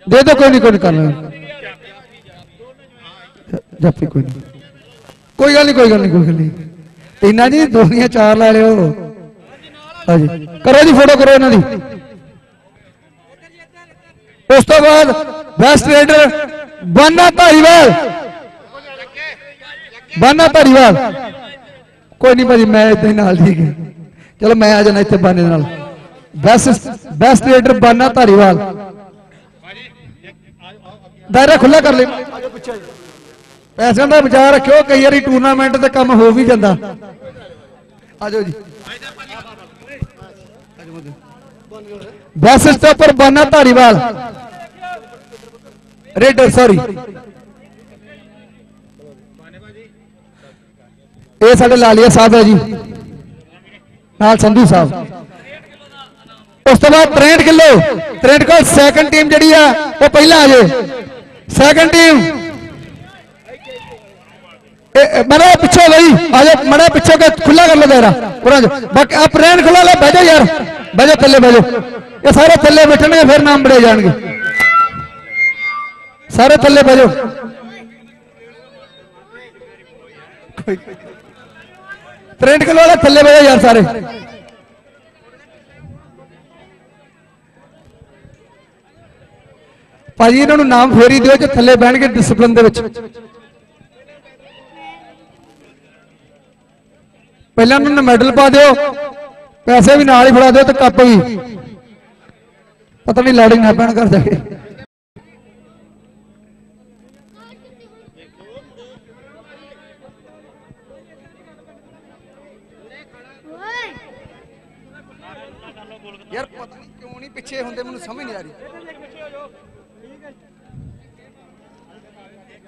ਦੇ ਦੋ, ਕੋਈ ਨਹੀਂ ਕੋਈ ਨੀ, ਕਰ ਲੈ ਜੱਫੀ ਕੋਈ ਨਹੀਂ ਕੋਈ ਗੱਲ ਨਹੀਂ ਕੋਈ ਗੱਲ ਨਹੀਂ ਕੋਈ ਗੱਲ ਨਹੀਂ ਟੀਨਾ ਜੀ ਦੋਨੀਆਂ ਚਾਰ ਲੈ ਲਿਓ ਹਾਂਜੀ ਕਰੋ ਜੀ ਫੋਟੋ ਕਰੋ ਇਹਨਾਂ ਦੀ ਉਸ ਤੋਂ ਬਾਅਦ ਬੈਸਟ ਰੇਡਰ ਬਾਨਾ ਧਾਰੀਵਾਲ ਬਾਨਾ ਧਾਰੀਵਾਲ ਕੋਈ ਨਹੀਂ ਭਾਜੀ ਮੈਂ ਇੱਥੇ ਨਾਲ ਠੀਕ ਹੈ ਚਲੋ ਮੈਂ ਆ ਜਾਣਾ ਇੱਥੇ ਬਾਨੇ ਦੇ ਨਾਲ best best raider Bana Dhariwal ਦਾਇਰਾ ਖੁੱਲਾ ਕਰ ਲੈ ਪੈਸਿਆਂ ਦਾ ਵਿਚਾਰ ਰੱਖਿਓ, ਕਈ ਵਾਰੀ ਟੂਰਨਾਮੈਂਟ ਤੇ ਕੰਮ ਹੋ ਵੀ ਜਾਂਦਾ। ਆ ਜੀ। Best stopper Bana Dhariwal. Raider sorry ਇਹ ਸਾਡੇ ਲਾਲੀਆ ਸਾਹਿਬ ਹੈ ਜੀ। ਨਾਲ ਸੰਧੂ ਸਾਹਿਬ। ਉਸ ਤੋਂ ਬਾਅਦ 63 ਕਿਲੋ। 63 ਕੋਲ ਸੈਕੰਡ ਟੀਮ ਜਿਹੜੀ ਆ, ਉਹ ਪਹਿਲਾਂ ਆ ਜਾਏ ਸੈਕੰਡ ਟੀਮ ਮੜਾ ਪਿੱਛੇ ਬਈ ਆ ਜਾ ਮੜਾ ਪਿੱਛੇ ਕੇ ਖੁੱਲਾ ਕਰ ਲੋ ਦਾਇਰਾ ਪੁਰਾਂ ਜੋ ਬਾਕੀ ਆ ਪ੍ਰੇਨ ਖੁੱਲਾ ਲੈ ਬਹਿ ਜਾ ਯਾਰ ਬਹਿ ਜਾ ਥੱਲੇ ਬਹਿ ਜਾ ਇਹ ਸਾਰੇ ਥੱਲੇ ਬੈਠਣਗੇ ਫਿਰ ਨਾਮ ਬੜੇ ਜਾਣਗੇ ਸਾਰੇ ਥੱਲੇ ਬਹਿ ਜਾਓ ਟ੍ਰੈਂਡ ਕਿਲੋ ਥੱਲੇ ਬਹਿ ਜਾਓ ਯਾਰ ਸਾਰੇ ਭਾਜੀ ਇਹਨਾਂ ਨੂੰ ਨਾਮ ਫੇਰੀ ਦਿਓ ਜੇ ਥੱਲੇ ਬਹਿਣਗੇ ਡਿਸਪਲਿਨ ਦੇ ਵਿੱਚ ਪਹਿਲਾਂ ਉਹਨਾਂ ਨੂੰ ਮੈਡਲ ਪਾ ਦਿਓ ਪੈਸੇ ਵੀ ਨਾਲ ਹੀ ਫੜਾ ਦਿਓ ਤੇ ਕੱਪ ਵੀ। ਪਤਾ ਨਹੀਂ ਲੜਿੰਗ ਨਾ ਪੈਣ ਕਰ ਜਾਗੇ ਯਾਰ ਪਤਾ ਨਹੀਂ ਕਿਉਂ ਨਹੀਂ ਪਿੱਛੇ ਹੁੰਦੇ ਮੈਨੂੰ ਸਮਝ ਨਹੀਂ ਆ ਰਹੀ।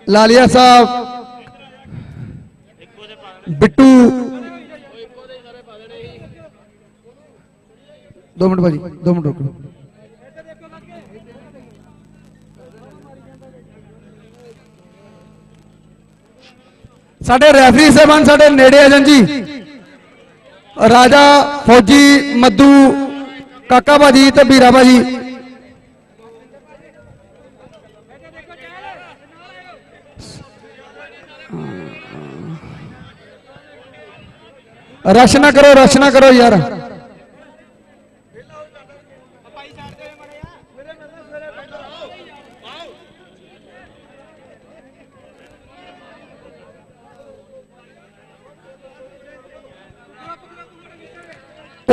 ਲਾਲੀਆ ਸਾਹਿਬ ਬਿੱਟੂ ਦੋ ਮਿੰਟ ਭਾਜੀ, ਦੋ ਮਿੰਟ ਰੁਕੋ। ਸਾਡੇ ਰੈਫਰੀ ਸਾਹਿਬਾਨ, ਸਾਡੇ ਨੇੜੇ ਆ ਜਾਣ ਜੀ। ਰਾਜਾ ਫੌਜੀ ਮੱਦੂ ਕਾਕਾ ਭਾਜੀ ਤੇ ਵੀਰਾ ਭਾਜੀ। ਰਸ਼ ਨਾ ਕਰੋ, ਰਸ਼ ਨਾ ਕਰੋ ਯਾਰ।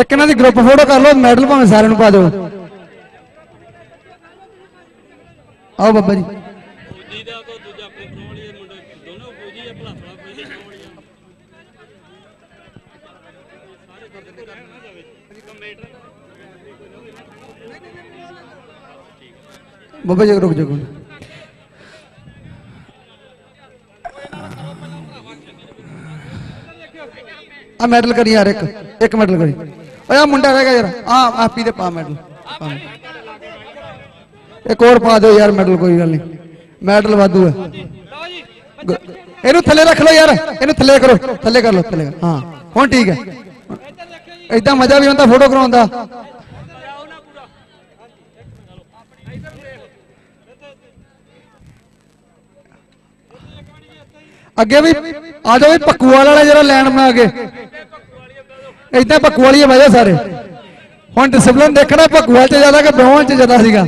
ਇੱਕ ਇਹਨਾਂ ਦੀ ਗਰੁੱਪ ਫੋਟੋ ਕਰ ਲਓ ਮੈਡਲ ਭਾਵੇਂ ਸਾਰਿਆਂ ਨੂੰ ਪਾ ਦਿਓ। ਆਓ ਬੱਬਾ ਜੀ। ਬੱਬਾ ਜੀ, ਰੁਕ ਜਾਓ ਆ ਮੈਡਲ ਕਰੀ ਯਾਰ ਇੱਕ ਇੱਕ ਮੈਡਲ ਕਰੀ। ਓਏ ਆ ਮੁੰਡਾ ਰਹਿ ਗਿਆ ਯਾਰ। ਆ ਆਪੀ ਦੇ, ਪਾ ਮੈਡਲ। ਇੱਕ ਹੋਰ ਪਾ ਦਿਓ ਯਾਰ ਮੈਡਲ, ਕੋਈ ਗੱਲ ਨਹੀਂ। ਮੈਡਲ ਵਾਧੂ ਹੈ। ਇਹਨੂੰ ਥੱਲੇ ਰੱਖ ਲਓ ਯਾਰ। ਇਹਨੂੰ ਥੱਲੇ ਕਰੋ। ਥੱਲੇ ਕਰ ਲਓ, ਥੱਲੇ ਹਾਂ, ਹੁਣ ਠੀਕ ਹੈ। ਇਦਾਂ ਮਜ਼ਾ ਵੀ ਆਉਂਦਾ ਫੋਟੋ ਕਰਾਉਣ ਦਾ। ਅੱਗੇ ਵੀ, ਆ ਜਾਓ ਵੀ ਪੱਕੂ ਵਾਲਾ ਜਿਹੜਾ ਲੈਣ ਬਣਾ ਕੇ। ਇਦਾਂ ਭੱਕੂ ਵਾਲੀ ਵਜ੍ਹਾ ਸਾਰੇ। ਹੁਣ ਡਿਸਪਲਿਨ ਦੇਖਣਾ ਭੱਕੂ ਵਾਲ ਚ ਜ਼ਿਆਦਾ ਕਿ ਬ੍ਰਹਮਣ ਚ ਜ਼ਿਆਦਾ ਸੀਗਾ।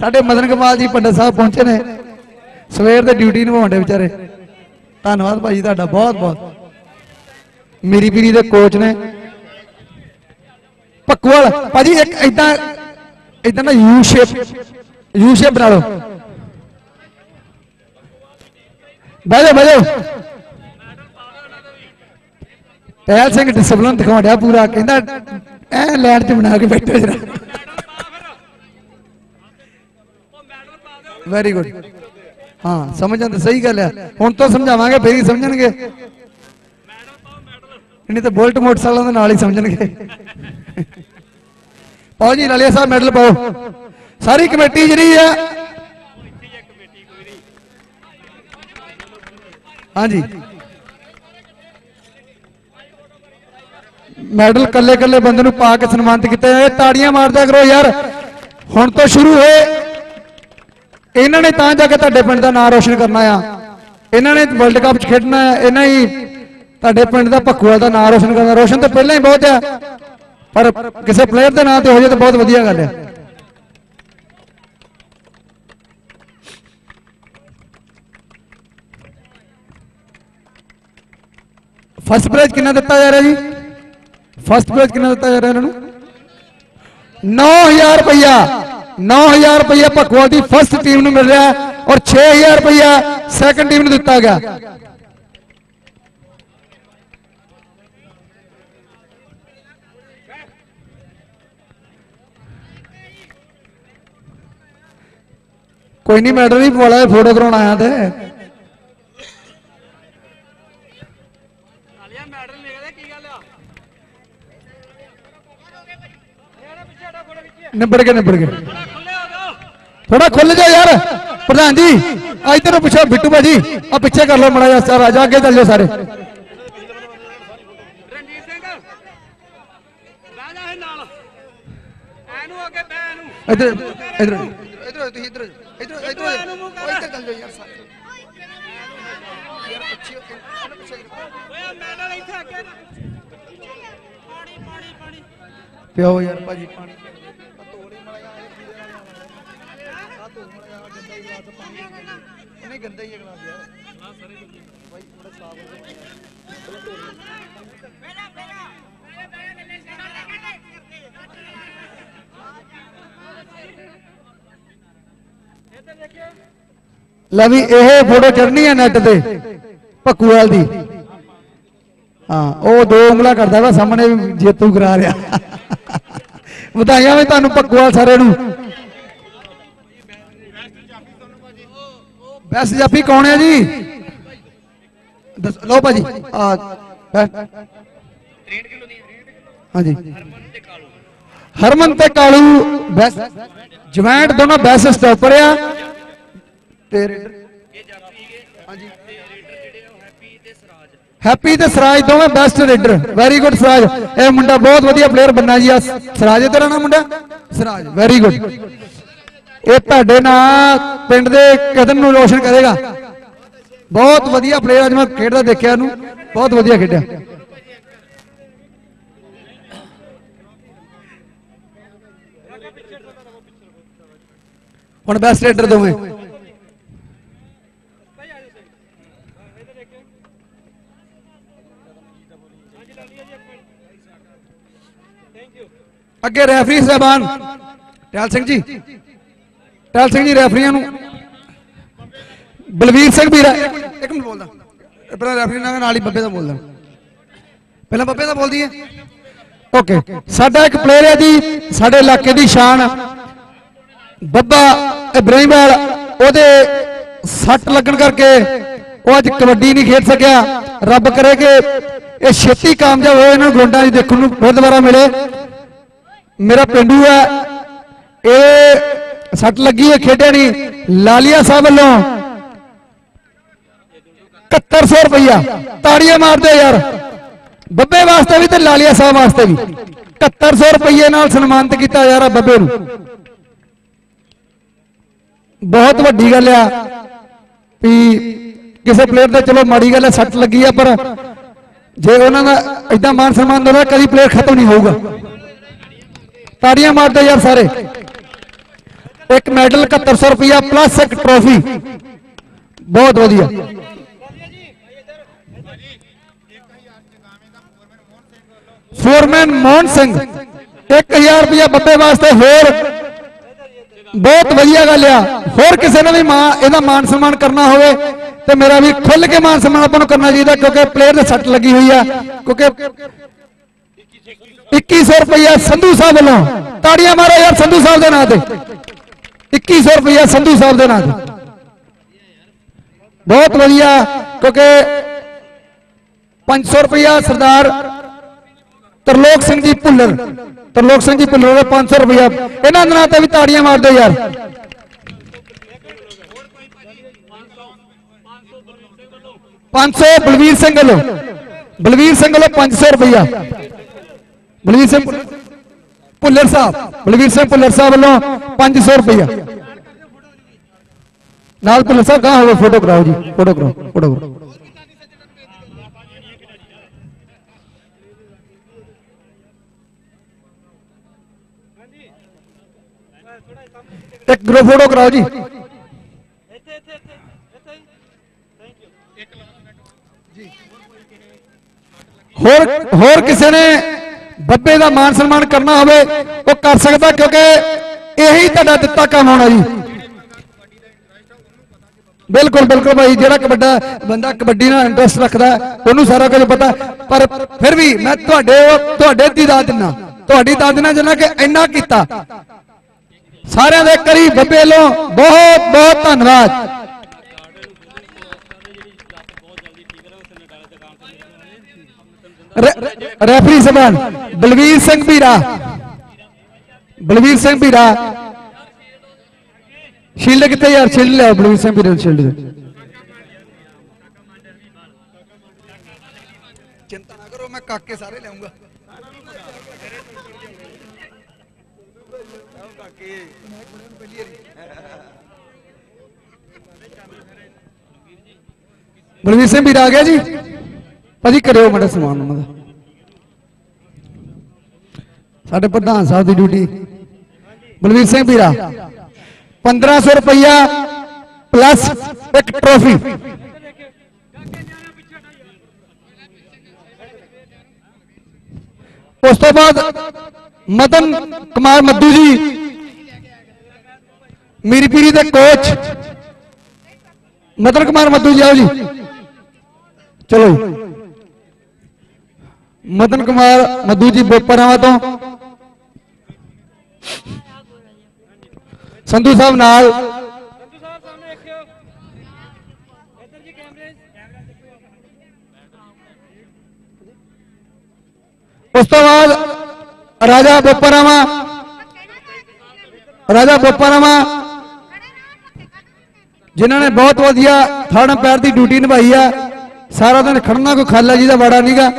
ਸਾਡੇ ਮਦਨ ਕਮਾਲ ਜੀ ਪੰਡਤ ਸਾਹਿਬ ਪਹੁੰਚੇ ਨੇ। ਸਵੇਰ ਦੇ ਡਿਊਟੀ ਨਿਭਾਉਂਦੇ ਵਿਚਾਰੇ। ਧੰਨਵਾਦ ਭਾਜੀ ਤੁਹਾਡਾ, ਬਹੁਤ ਬਹੁਤ। ਮੇਰੀ ਪੀਰੀ ਦੇ ਕੋਚ ਨੇ। ਪੱਕੂਵਾਲ ਭਾਜੀ ਇੱਕ ਇਦਾਂ ਇਦਾਂ ਨਾ ਯੂ ਸ਼ੇਪ ਯੂ ਸ਼ੇਪ ਬਣਾ ਲਓ। ਬਹਿ ਜਾਓ ਬਹਿ ਜਾਓ। ਪਹਿਲ ਸਿੰਘ ਡਿਸਪਲਿਨ ਦਿਖਾਉਂਦਾ ਪੂਰਾ, ਕਹਿੰਦਾ ਐ ਲੈਣ ਚ ਬਣਾ ਕੇ ਬੈਠੋ ਜਰਾ। ਵੈਰੀ ਗੁੱਡ ਹਾਂ ਸਮਝਣ ਤਾਂ ਸਹੀ ਗੱਲ ਆ। ਹੁਣ ਤੋਂ ਸਮਝਾਵਾਂਗੇ, ਫੇਰ ਹੀ ਸਮਝਣਗੇ। ਨਹੀਂ ਤਾਂ ਬੁਲਟ ਮੋਟਰਸਾਈਕਲਾਂ ਦੇ ਨਾਲ ਹੀ ਸਮਝਣਗੇ। ਪਾਓ ਜੀ ਲਾਲੀਆ ਸਾਹਿਬ ਮੈਡਲ ਪਾਓ। ਸਾਰੀ ਕਮੇਟੀ ਜਿਹੜੀ ਆ ਹਾਂਜੀ। ਮੈਡਲ ਕੱਲੇ ਕੱਲੇ ਬੰਦੇ ਨੂੰ ਪਾ ਕੇ ਸਨਮਾਨਿਤ ਕੀਤਾ ਜਾਏ। ਤਾੜੀਆਂ ਮਾਰਦਿਆ ਕਰੋ ਯਾਰ, ਹੁਣ ਤੋਂ ਸ਼ੁਰੂ ਹੋਏ। ਇਹਨਾਂ ਨੇ ਤਾਂ ਜਾ ਕੇ ਤੁਹਾਡੇ ਪਿੰਡ ਦਾ ਨਾਮ ਰੋਸ਼ਨ ਕਰਨਾ ਆ। ਇਹਨਾਂ ਨੇ ਵਰਲਡ ਕੱਪ 'ਚ ਖੇਡਣਾ ਹੈ ਇਹਨਾਂ ਹੀ ਤੁਹਾਡੇ ਪਿੰਡ ਦਾ ਭੱਖੂਆ ਦਾ ਨਾਮ ਰੋਸ਼ਨ ਕਰਨਾ। ਰੋਸ਼ਨ ਤਾਂ ਪਹਿਲਾਂ ਹੀ ਬਹੁਤ ਆ, ਪਰ ਕਿਸੇ ਪਲੇਅਰ ਦੇ ਨਾਂ ਤੇ ਹੋ ਜਾਏ ਤਾਂ ਬਹੁਤ ਵਧੀਆ ਗੱਲ ਆ। ਫਸਟ ਪ੍ਰਾਈਜ਼ ਕਿੰਨਾ ਦਿੱਤਾ ਜਾ ਰਿਹਾ ਜੀ? ਫਸਟ ਪ੍ਰਾਈਜ਼ ਕਿੰਨਾ ਦਿੱਤਾ ਜਾ ਰਿਹਾ ਇਹਨਾਂ ਨੂੰ 9000 ਰੁਪਇਆ 9000 ਰੁਪਇਆ ਭਕਵਾਲ ਦੀ ਫਸਟ ਟੀਮ ਨੂੰ ਮਿਲ ਰਿਹਾ ਹੈ ਔਰ 6000 ਰੁਪਇਆ ਸੈਕੰਡ ਟੀਮ ਨੂੰ ਦਿੱਤਾ ਗਿਆ ਕੋਈ ਨਹੀਂ ਮੈਡਲ ਨਹੀਂ ਪਵਾਲਾ ਫੋਟੋ ਕਰਾਉਣ ਆਇਆ ਤੇ ਨਿਬੜ ਕੇ ਨਿਬੜ ਕੇ ਥੋੜਾ ਖੁੱਲ ਜਾ ਯਾਰ। ਪ੍ਰਧਾਨ ਜੀ ਇੱਧਰ ਨੂੰ ਪੁੱਛੋ ਬਿੱਟੂ ਭਾਜੀ ਆ ਪਿੱਛੇ ਕਰ ਲਓ ਮੜਾ ਜਾ ਸਾਰਾ ਜਾ ਅੱਗੇ ਚੱਲ ਸਾਰੇ। ਰਣਜੀਤ ਸਿੰਘ ਰਾਜਾ ਹੈ ਨਾਲ। ਐਨੂੰ ਅੱਗੇ ਬੈ ਐਨੂੰ। ਇੱਧਰ ਇੱਧਰ। ਇੱਧਰ ਤੁਸੀਂ ਇੱਧਰ ਇੱਧਰ ਇੱਧਰ ਇੱਧਰ ਚੱਲ ਜਾਓ ਯਾਰ ਸਾਰੇ। ਓਏ ਮੈਡਲ ਇੱਥੇ ਅੱਗੇ। ਪਾਣੀ ਪਾਣੀ ਪਾਣੀ ਪਿਓ ਯਾਰ ਭਾਜੀ। ਪਾਣੀ ਨਹੀਂ ਗੰਦਾ ਹੀ ਹੈ ਗਲਾਸ ਯਾਰ ਲੈ ਵੀ ਇਹ ਫੋਟੋ ਚੜਨੀ ਹੈ ਨੈਟ ਤੇ ਭੱਕੂਵਾਲ ਦੀ। ਹਾਂ, ਉਹ ਦੋ ਉਂਗਲਾ ਕਰਦਾ ਵਾ, ਸਾਹਮਣੇ ਜੇਤੂ ਕਰਾ ਰਿਹਾ। ਵਧਾਈਆਂ ਵੀ ਤੁਹਾਨੂੰ ਭੱਕੂਵਾਲ ਸਾਰੇ ਨੂੰ। ਬੈਸ ਜਾਪੀ ਕੌਣ ਹੈ ਜੀ? ਦੱਸ ਲਓ ਭਾਜੀ, ਆ, ਬੈ- ਹਾਂਜੀ। ਹਰਮਨ ਤੇ ਕਾਲੂ ਬੈਸਟ ਜਵੈਂਟ ਦੋਨੋਂ ਬੈਸਟ ਸਟਾਪਰ ਆ। ਤੇ ਰੇਡਰ ਹਾਂਜੀ। ਹੈਪੀ ਤੇ ਸਰਾਜ ਦੋਵੇਂ best raider. Very good Saraj. ਇਹ ਮੁੰਡਾ ਬਹੁਤ ਵਧੀਆ ਪਲੇਅਰ ਬੰਨਾ ਜੀ ਆ ਸਰਾਜ ਇਹ ਤੇਰਾ ਨਾਮ ਮੁੰਡਾ? ਸਰਾਜ। ਵੈਰੀ ਗੁੱਡ ਇਹ ਤੁਹਾਡੇ ਨਾਲ ਪਿੰਡ ਦੇ ਕਦਮ ਨੂੰ ਰੋਸ਼ਨ ਕਰੇਗਾ। ਬਹੁਤ ਵਧੀਆ ਪਲੇਅਰ ਅੱਜ ਮੈਂ ਖੇਡਦਾ ਦੇਖਿਆ ਇਹਨੂੰ। ਬਹੁਤ ਵਧੀਆ ਖੇਡਿਆ। ਹੁਣ ਬੈਸਟ ਰੇਡਰ ਦੋਵੇਂ। ਅੱਗੇ ਰੈਫਰੀ ਸਾਹਿਬਾਨ ਟੈਲ ਸਿੰਘ ਜੀ। ਟੈਲ ਸਿੰਘ ਜੀ ਰੈਫਰੀਆਂ ਨੂੰ। ਬਲਵੀਰ ਸਿੰਘ ਵੀਰਾ ਇੱਕ ਮਿੰਟ ਬੋਲਦਾ। ਪਹਿਲਾਂ ਰੈਫਰੀ ਨਾਲ ਹੀ ਬੱਬੇ ਦਾ ਬੋਲਦਾ। ਪਹਿਲਾਂ ਬੱਬੇ ਦਾ ਬੋਲਦੀ ਹੈ। ਓਕੇ। ਸਾਡਾ ਇੱਕ ਪਲੇਅਰ ਹੈ ਜੀ ਸਾਡੇ ਇਲਾਕੇ ਦੀ ਸ਼ਾਨ। ਬੱਬਾ ਇਬਰਾਹਿਮਵਾਲ ਉਹਦੇ ਸੱਟ ਲੱਗਣ ਕਰਕੇ ਉਹ ਅੱਜ ਕਬੱਡੀ ਨਹੀਂ ਖੇਡ ਸਕਿਆ। ਰੱਬ ਕਰੇ ਕਿ ਇਹ ਛੇਤੀ ਕਾਮਯਾਬ ਹੋਏ ਇਹਨਾਂ ਗੋਂਡਾ ਦੀ ਦੇਖਣ ਨੂੰ ਫਿਰ ਦੁਬਾਰਾ ਮਿਲੇ। ਮੇਰਾ ਪਿੰਡੂ ਹੈ। ਇਹ ਸੱਟ ਲੱਗੀ ਹੈ ਖੇਡਿਆ ਨਹੀਂ ਲਾਲੀਆ ਸਾਹਿਬ ਵੱਲੋਂ 7100 ਰੁਪਇਆ ਤਾੜੀਆਂ ਮਾਰਦੇ ਯਾਰ। ਬੱਬੇ ਵਾਸਤੇ ਵੀ ਤੇ ਲਾਲੀਆ ਸਾਹਿਬ ਵਾਸਤੇ ਵੀ। 7100 ਰੁਪਏ ਨਾਲ ਸਨਮਾਨਿਤ ਕੀਤਾ ਯਾਰ ਆ ਬੱਬੇ ਨੂੰ। ਬਹੁਤ ਵੱਡੀ ਗੱਲ ਆ ਵੀ ਕਿਸੇ ਪਲੇਅਰ ਦਾ ਚਲੋ ਮਾੜੀ ਗੱਲ ਹੈ ਸੱਟ ਲੱਗੀ ਆ, ਪਰ ਜੇ ਉਹਨਾਂ ਦਾ ਇਦਾਂ ਮਾਨ ਸਨਮਾਨ ਹੋਣਾ ਕਦੀ ਪਲੇਅਰ ਖਤਮ ਨਹੀਂ ਹੋਊਗਾ। ਤਾੜੀਆਂ ਮਾਰਦੇ ਯਾਰ ਸਾਰੇ। ਇੱਕ ਮੈਡਲ 7100 ਰੁਪਇਆ ਪਲੱਸ ਇੱਕ ਟਰੋਫੀ ਬਹੁਤ ਵਧੀਆ। ਫੋਰਮੈਨ ਮੋਹਨ ਸਿੰਘ 1000 ਰੁਪਇਆ ਬੱਬੇ ਵਾਸਤੇ ਹੋਰ। ਬਹੁਤ ਵਧੀਆ ਗੱਲ ਆ। ਹੋਰ ਕਿਸੇ ਨੇ ਵੀ ਮਾਂ, ਇਹਦਾ ਮਾਨ ਸਨਮਾਨ ਕਰਨਾ ਹੋਵੇ ਤੇ ਮੇਰਾ ਵੀ ਖੁੱਲ ਕੇ ਮਾਨ ਸਨਮਾਨ ਆਪਾਂ ਨੂੰ ਕਰਨਾ ਚਾਹੀਦਾ ਕਿਉਂਕਿ ਪਲੇਅਰ ਦੇ ਸੱਟ ਲੱਗੀ ਹੋਈ ਆ। ਕਿਉਂਕਿ 2100 ਰੁਪਇਆ ਸੰਧੂ ਸਾਹਿਬ ਵੱਲੋਂ ਤਾੜੀਆਂ ਮਾਰੋ ਯਾਰ ਸੰਧੂ ਸਾਹਿਬ ਦੇ ਨਾਂ ਤੇ। 2100 ਰੁਪਇਆ ਸੰਧੂ ਸਾਹਿਬ ਦੇ ਨਾਂ ਤੇ ਬਹੁਤ ਵਧੀਆ ਕਿਉਂਕਿ 500 ਰੁਪਇਆ ਸਰਦਾਰ ਤਰਲੋਕ ਸਿੰਘ ਜੀ ਭੁੱਲਰ ਤਰਲੋਕ ਸਿੰਘ ਜੀ ਭੁੱਲਰ ਦੇ 500 ਰੁਪਇਆ ਇਹਨਾਂ ਦੇ ਨਾਂ ਤੇ ਵੀ ਤਾੜੀਆਂ ਮਾਰਦੇ ਯਾਰ ਪੰਜ ਸੌ ਬਲਵੀਰ ਸਿੰਘ ਵੱਲੋਂ ਬਲਵੀਰ ਸਿੰਘ ਵੱਲੋਂ 500 ਰੁਪਇਆ ਬਲਵੀਰ ਸਿੰਘ ਭੁੱਲਰ ਸਾਹਿਬ ਬਲਵੀਰ ਸਿੰਘ ਭੁੱਲਰ ਸਾਹਿਬ ਵੱਲੋਂ 500 ਰੁਪਇਆ ਨਾਲ ਭੁੱਲਰ ਸਾਹਿਬ ਕਹਾਂ ਹੋਵੇ ਫੋਟੋ ਕਰਾਓ ਜੀ ਫੋਟੋ ਕਰਾਓ ਫੋਟੋ ਕਰਾਓ ਇੱਕ ਗਰੁੱਪ ਫੋਟੋ ਕਰਾਓ ਜੀ ਹੋਰ ਹੋਰ ਕਿਸੇ ਨੇ ਬੱਬੇ ਦਾ ਮਾਨ ਸਨਮਾਨ ਕਰਨਾ ਹੋਵੇ, ਉਹ ਕਰ ਸਕਦਾ ਕਿਉਂਕਿ ਇਹੀ ਤੁਹਾਡਾ ਦਿੱਤਾ ਕੰਮ ਹੋਣਾ ਜੀ। ਬਿਲਕੁਲ ਬਿਲਕੁਲ ਭਾਈ, ਜਿਹੜਾ ਕਬੱਡਾ ਬੰਦਾ ਕਬੱਡੀ ਨਾਲ ਇੰਟਰਸਟ ਰੱਖਦਾ, ਉਹਨੂੰ ਸਾਰਾ ਕੁਝ ਪਤਾ। ਪਰ ਫਿਰ ਵੀ ਮੈਂ ਤੁਹਾਡੇ ਤੁਹਾਡੇ ਦੀ ਦਾਤ ਦਿਨਾ। ਤੁਹਾਡੀ ਦਾਤ ਦਿਨਾ ਜਿੰਨਾ ਕਿ ਇੰਨਾ ਕੀਤਾ। ਸਾਰਿਆਂ ਦੇ ਕਰੀ ਬੱਬੇ ਵੱਲੋਂ ਬਹੁਤ ਬਹੁਤ ਧੰਨਵਾਦ। ਰੈ- ਰੈਫਰੀ ਸਭਾਨ ਬਲਵੀਰ ਸਿੰਘ ਵੀਰਾ ਬਲਵੀਰ ਸਿੰਘ ਵੀਰਾ ਸ਼ੀਲਡ ਕਿੱਥੇ ਯਾਰ ਸ਼ੀਲਡ ਲਿਆਓ ਬਲਵੀਰ ਸਿੰਘ ਵੀਰੇ ਸ਼ੀਲਡ ਦੇ ਚਿੰਤਾ ਨਾ ਕਰੋ ਮੈਂ ਕਾਕੇ ਸਾਰੇ ਲਿਆਉਂਗਾ ਬਲਵੀਰ ਸਿੰਘ ਵੀਰ ਆ ਗਿਆ ਜੀ ਭਾਜੀ ਕਰਿਓ ਮੜਾ ਸਮਾਨ ਉਹਨਾਂ ਦਾ। ਸਾਡੇ ਪ੍ਰਧਾਨ ਸਾਹਿਬ ਦੀ ਡਿਊਟੀ ਬਲਵੀਰ ਸਿੰਘ ਵੀਰਾ। 1500 ਰੁਪਇਆ ਪਲੱਸ ਇੱਕ ਟਰੋਫੀ ਉਸ ਤੋਂ ਬਾਅਦ ਮਦਨ ਕੁਮਾਰ ਮੱਦੂ ਜੀ। ਮੀਰੀ ਪੀਰੀ ਦੇ ਕੋਚ ਮਦਨ ਕੁਮਾਰ ਮੱਦੂ ਜੀ, ਆਓ ਜੀ। ਚਲੋ। ਜੀ। ਮਦਨ ਕੁਮਾਰ ਮੱਦੂ ਜੀ ਬੋਪਰਾਵਾ ਤੋਂ ਸੰਧੂ ਸਾਹਿਬ ਨਾਲ ਸੰਧੂ ਸਾਹਿਬ ਸਾਹਮਣੇ ਦੇਖਿਓ ਇੱਧਰ ਜੀ ਕੈਮਰੇ ਉਸ ਤੋਂ ਬਾਅਦ ਰਾਜਾ ਬੋਪਰਾਵਾ ਰਾਜਾ ਬੋਪਰਾਵਾ ਜਿਨ੍ਹਾਂ ਨੇ ਬਹੁਤ ਵਧੀਆ ਥਰਡ ਅੰਪਾਇਰ ਦੀ ਡਿਊਟੀ ਨਿਭਾਈ ਆ ਸਾਰਾ ਦਿਨ ਖੜਨਾ ਕੋਈ ਖਾਲਾ ਜੀ ਦਾ ਵਾੜਾ ਨਹੀਂਗਾ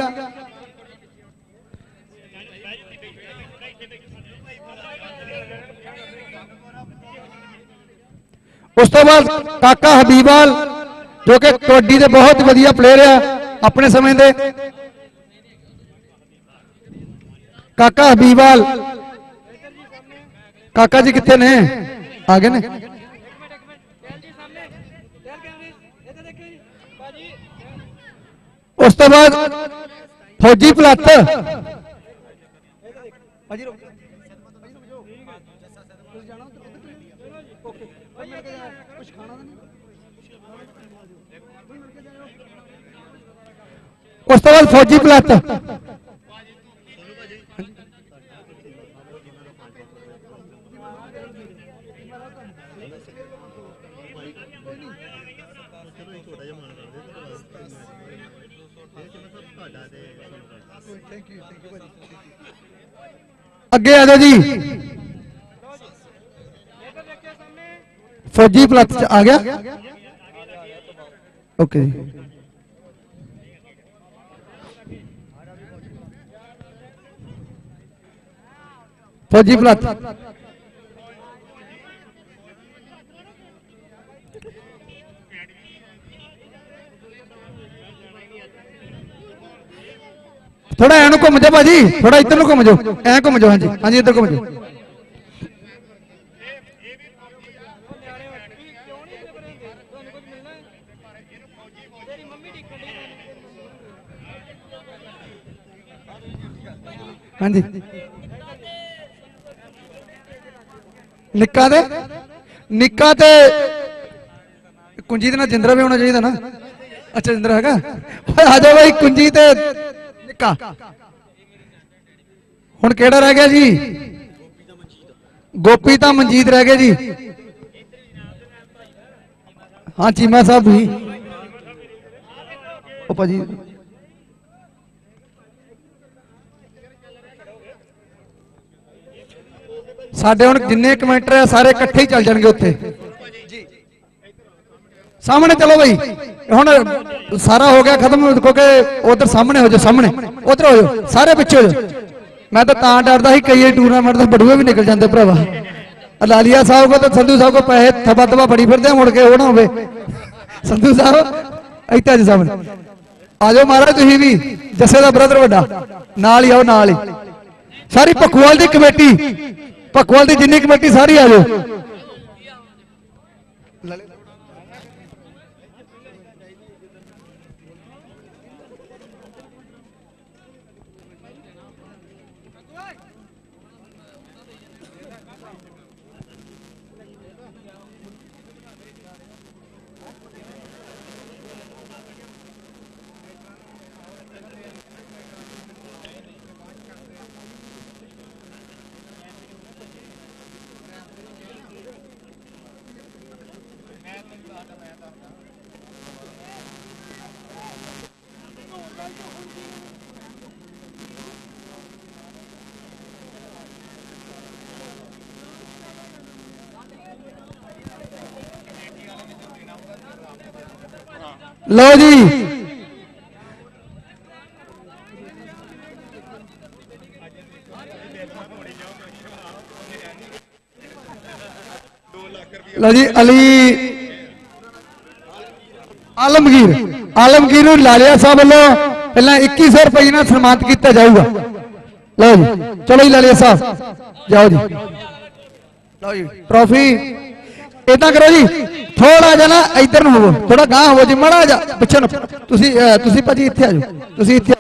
ਉਸ ਤੋਂ ਬਾਅਦ ਕਾਕਾ ਹਬੀਬਾਲ ਜੋ ਕਿ ਕਬੱਡੀ ਦੇ ਬਹੁਤ ਵਧੀਆ ਪਲੇਅਰ ਆ ਆਪਣੇ ਸਮੇਂ ਦੇ ਕਾਕਾ ਹਬੀਬਾਲ ਕਾਕਾ ਜੀ ਕਿੱਥੇ ਨੇ ਆ ਗਏ ਨੇ ਟੈਲ ਜੀ ਸਾਹਮਣੇ ਟੈਲ ਕੈਮਰੇ ਇੱਧਰ ਦੇਖਿਓ ਜੀ ਬਾਜੀ ਉਸ ਤੋਂ ਬਾਅਦ ਫੌਜੀ ਭਲੱਤ ਉਸ ਤੋਂ ਬਾਅਦ ਫੌਜੀ ਭਲੱਤ ਅੱਗੇ ਆ ਜਾਓ ਜੀ। ਫੌਜੀ ਭਲੱਤ ਚ ਆ ਗਿਆ। ਓਕੇ ਜੀ। ਫੌਜੀ ਭਲੱਤ ਥੋੜਾ ਐ ਨੂੰ ਘੁੰਮ ਜਾ ਭਾਜੀ ਥੋੜਾ ਇੱਧਰ ਨੂੰ ਘੁੰਮ ਜਾਓ। ਐ ਘੁੰਮ ਜਾਓ, ਹਾਂਜੀ ਹਾਂਜੀ, ਇੱਧਰ ਘੁੰਮ ਜਾਓ। ਕਿਉਂ ਨਹੀਂ ਇੱਥੇ ਭਰੇਂਗੇ ਤੁਹਾਨੂੰ ਕੁਝ ਮਿਲਣਾ ਹੈ ਤੇਰੀ ਮੰਮੀ ਢੀਕਣ ਦੀ ਹਾਂਜੀ ਨਿੱਕਾ ਤੇ? ਨਿੱਕਾ ਤੇ? ਕੁੰਜੀ ਦੇ ਨਾਲ ਜਿੰਦਰਾ ਵੀ ਹੋਣਾ ਚਾਹੀਦਾ ਨਾ। ਅੱਛਾ, ਜਿੰਦਰਾ ਹੈਗਾ। ਓਏ, ਆ ਜਾਓ ਬਾਈ ਕੁੰਜੀ ਤੇ। ਨਿੱਕਾ। ਹੁਣ ਕਿਹੜਾ ਰਹਿ ਗਿਆ ਜੀ? ਗੋਪੀ ਤਾਂ ਮਨਜੀਤ ਰਹਿ ਗਿਆ ਜੀ। ਹਾਂ, ਚੀਮਾ ਸਾਹਿਬ ਤੁਸੀਂ। ਉਹ ਭਾਜੀ ਸਾਡੇ ਹੁਣ ਜਿੰਨੇ ਕਮੈਂਟਰ ਆ, ਸਾਰੇ ਇਕੱਠੇ ਹੀ ਚੱਲ ਜਾਣਗੇ ਉੱਥੇ। ਸਾਹਮਣੇ ਚਲੋ ਬਈ। ਹੁਣ ਸਾਰਾ ਹੋ ਗਿਆ ਖਤਮ, ਕਿਉਂਕਿ ਉਧਰ ਸਾਹਮਣੇ ਹੋ ਜਾਓ, ਸਾਹਮਣੇ। ਉਧਰ ਹੋ ਜਾਓ, ਸਾਰੇ ਪਿੱਛੇ ਹੋ ਜਾਓ। ਮੈਂ ਤਾਂ ਤਾਂ ਡਰਦਾ ਸੀ ਕਈ ਟੂਰਨਾਮੈਂਟ ਦੇ ਬੜੂਏ ਵੀ ਨਿਕਲ ਜਾਂਦੇ ਭਰਾਵਾ। ਲਾਲੀਆ ਸਾਹਿਬ ਕੋ ਤਾਂ ਸੰਧੂ ਸਾਹਿਬ ਕੋ ਪੈਸੇ ਥਬਾ ਥਬਾ ਫੜੀ ਫਿਰਦੇ ਮੁੜ ਕੇ ਉਹ ਨਾ ਹੋਵੇ। ਸੰਧੂ ਸਾਹਿਬ, ਇੱਥੇ ਅੱਜ ਸਾਹਮਣੇ। ਆ ਜਾਓ ਮਹਾਰਾਜ, ਤੁਸੀਂ ਵੀ, ਜੱਸੇ ਦਾ ਬ੍ਰਦਰ ਵੱਡਾ। ਨਾਲ ਹੀ ਆਓ, ਨਾਲ ਹੀ। ਸਾਰੀ ਪਖਵਾਲ ਦੀ ਕਮੇਟੀ। ਪਖਵਾਲ ਦੀ ਜਿੰਨੀ ਕਮੇਟੀ ਸਾਰੀ ਆ ਜਾਓ। ਲਓ ਜੀ। ਲਓ ਜੀ, ਅਲੀ ਆਲਮਗੀਰ। ਆਲਮਗੀਰ ਨੂੰ ਲਾਲਿਆ ਸਾਹਿਬ ਵੱਲੋਂ ਪਹਿਲਾਂ 2100 ਰੁਪਏ ਨਾਲ ਸਨਮਾਨਿਤ ਕੀਤਾ ਜਾਊਗਾ। ਲਓ ਜੀ, ਚਲੋ ਜੀ ਲਾਲਿਆ ਸਾਹਿਬ, ਜਾਓ ਜੀ। ਲਓ ਜੀ ਟਰੋਫੀ ਇਦਾਂ ਕਰੋ ਜੀ ਥੋੜਾ ਜਿਹਾ ਨਾ ਇੱਧਰ ਨੂੰ ਹੋਵੋ ਥੋੜਾ ਗਾਂ ਹੋਵੋ ਜੀ ਮੜਾ ਜਾ ਪਿੱਛੇ ਨੂੰ। ਤੁਸੀਂ ਅਹ, ਤੁਸੀਂ ਭਾਜੀ ਇੱਥੇ ਆ ਜਾਓ ਤੁਸੀਂ ਇੱਥੇ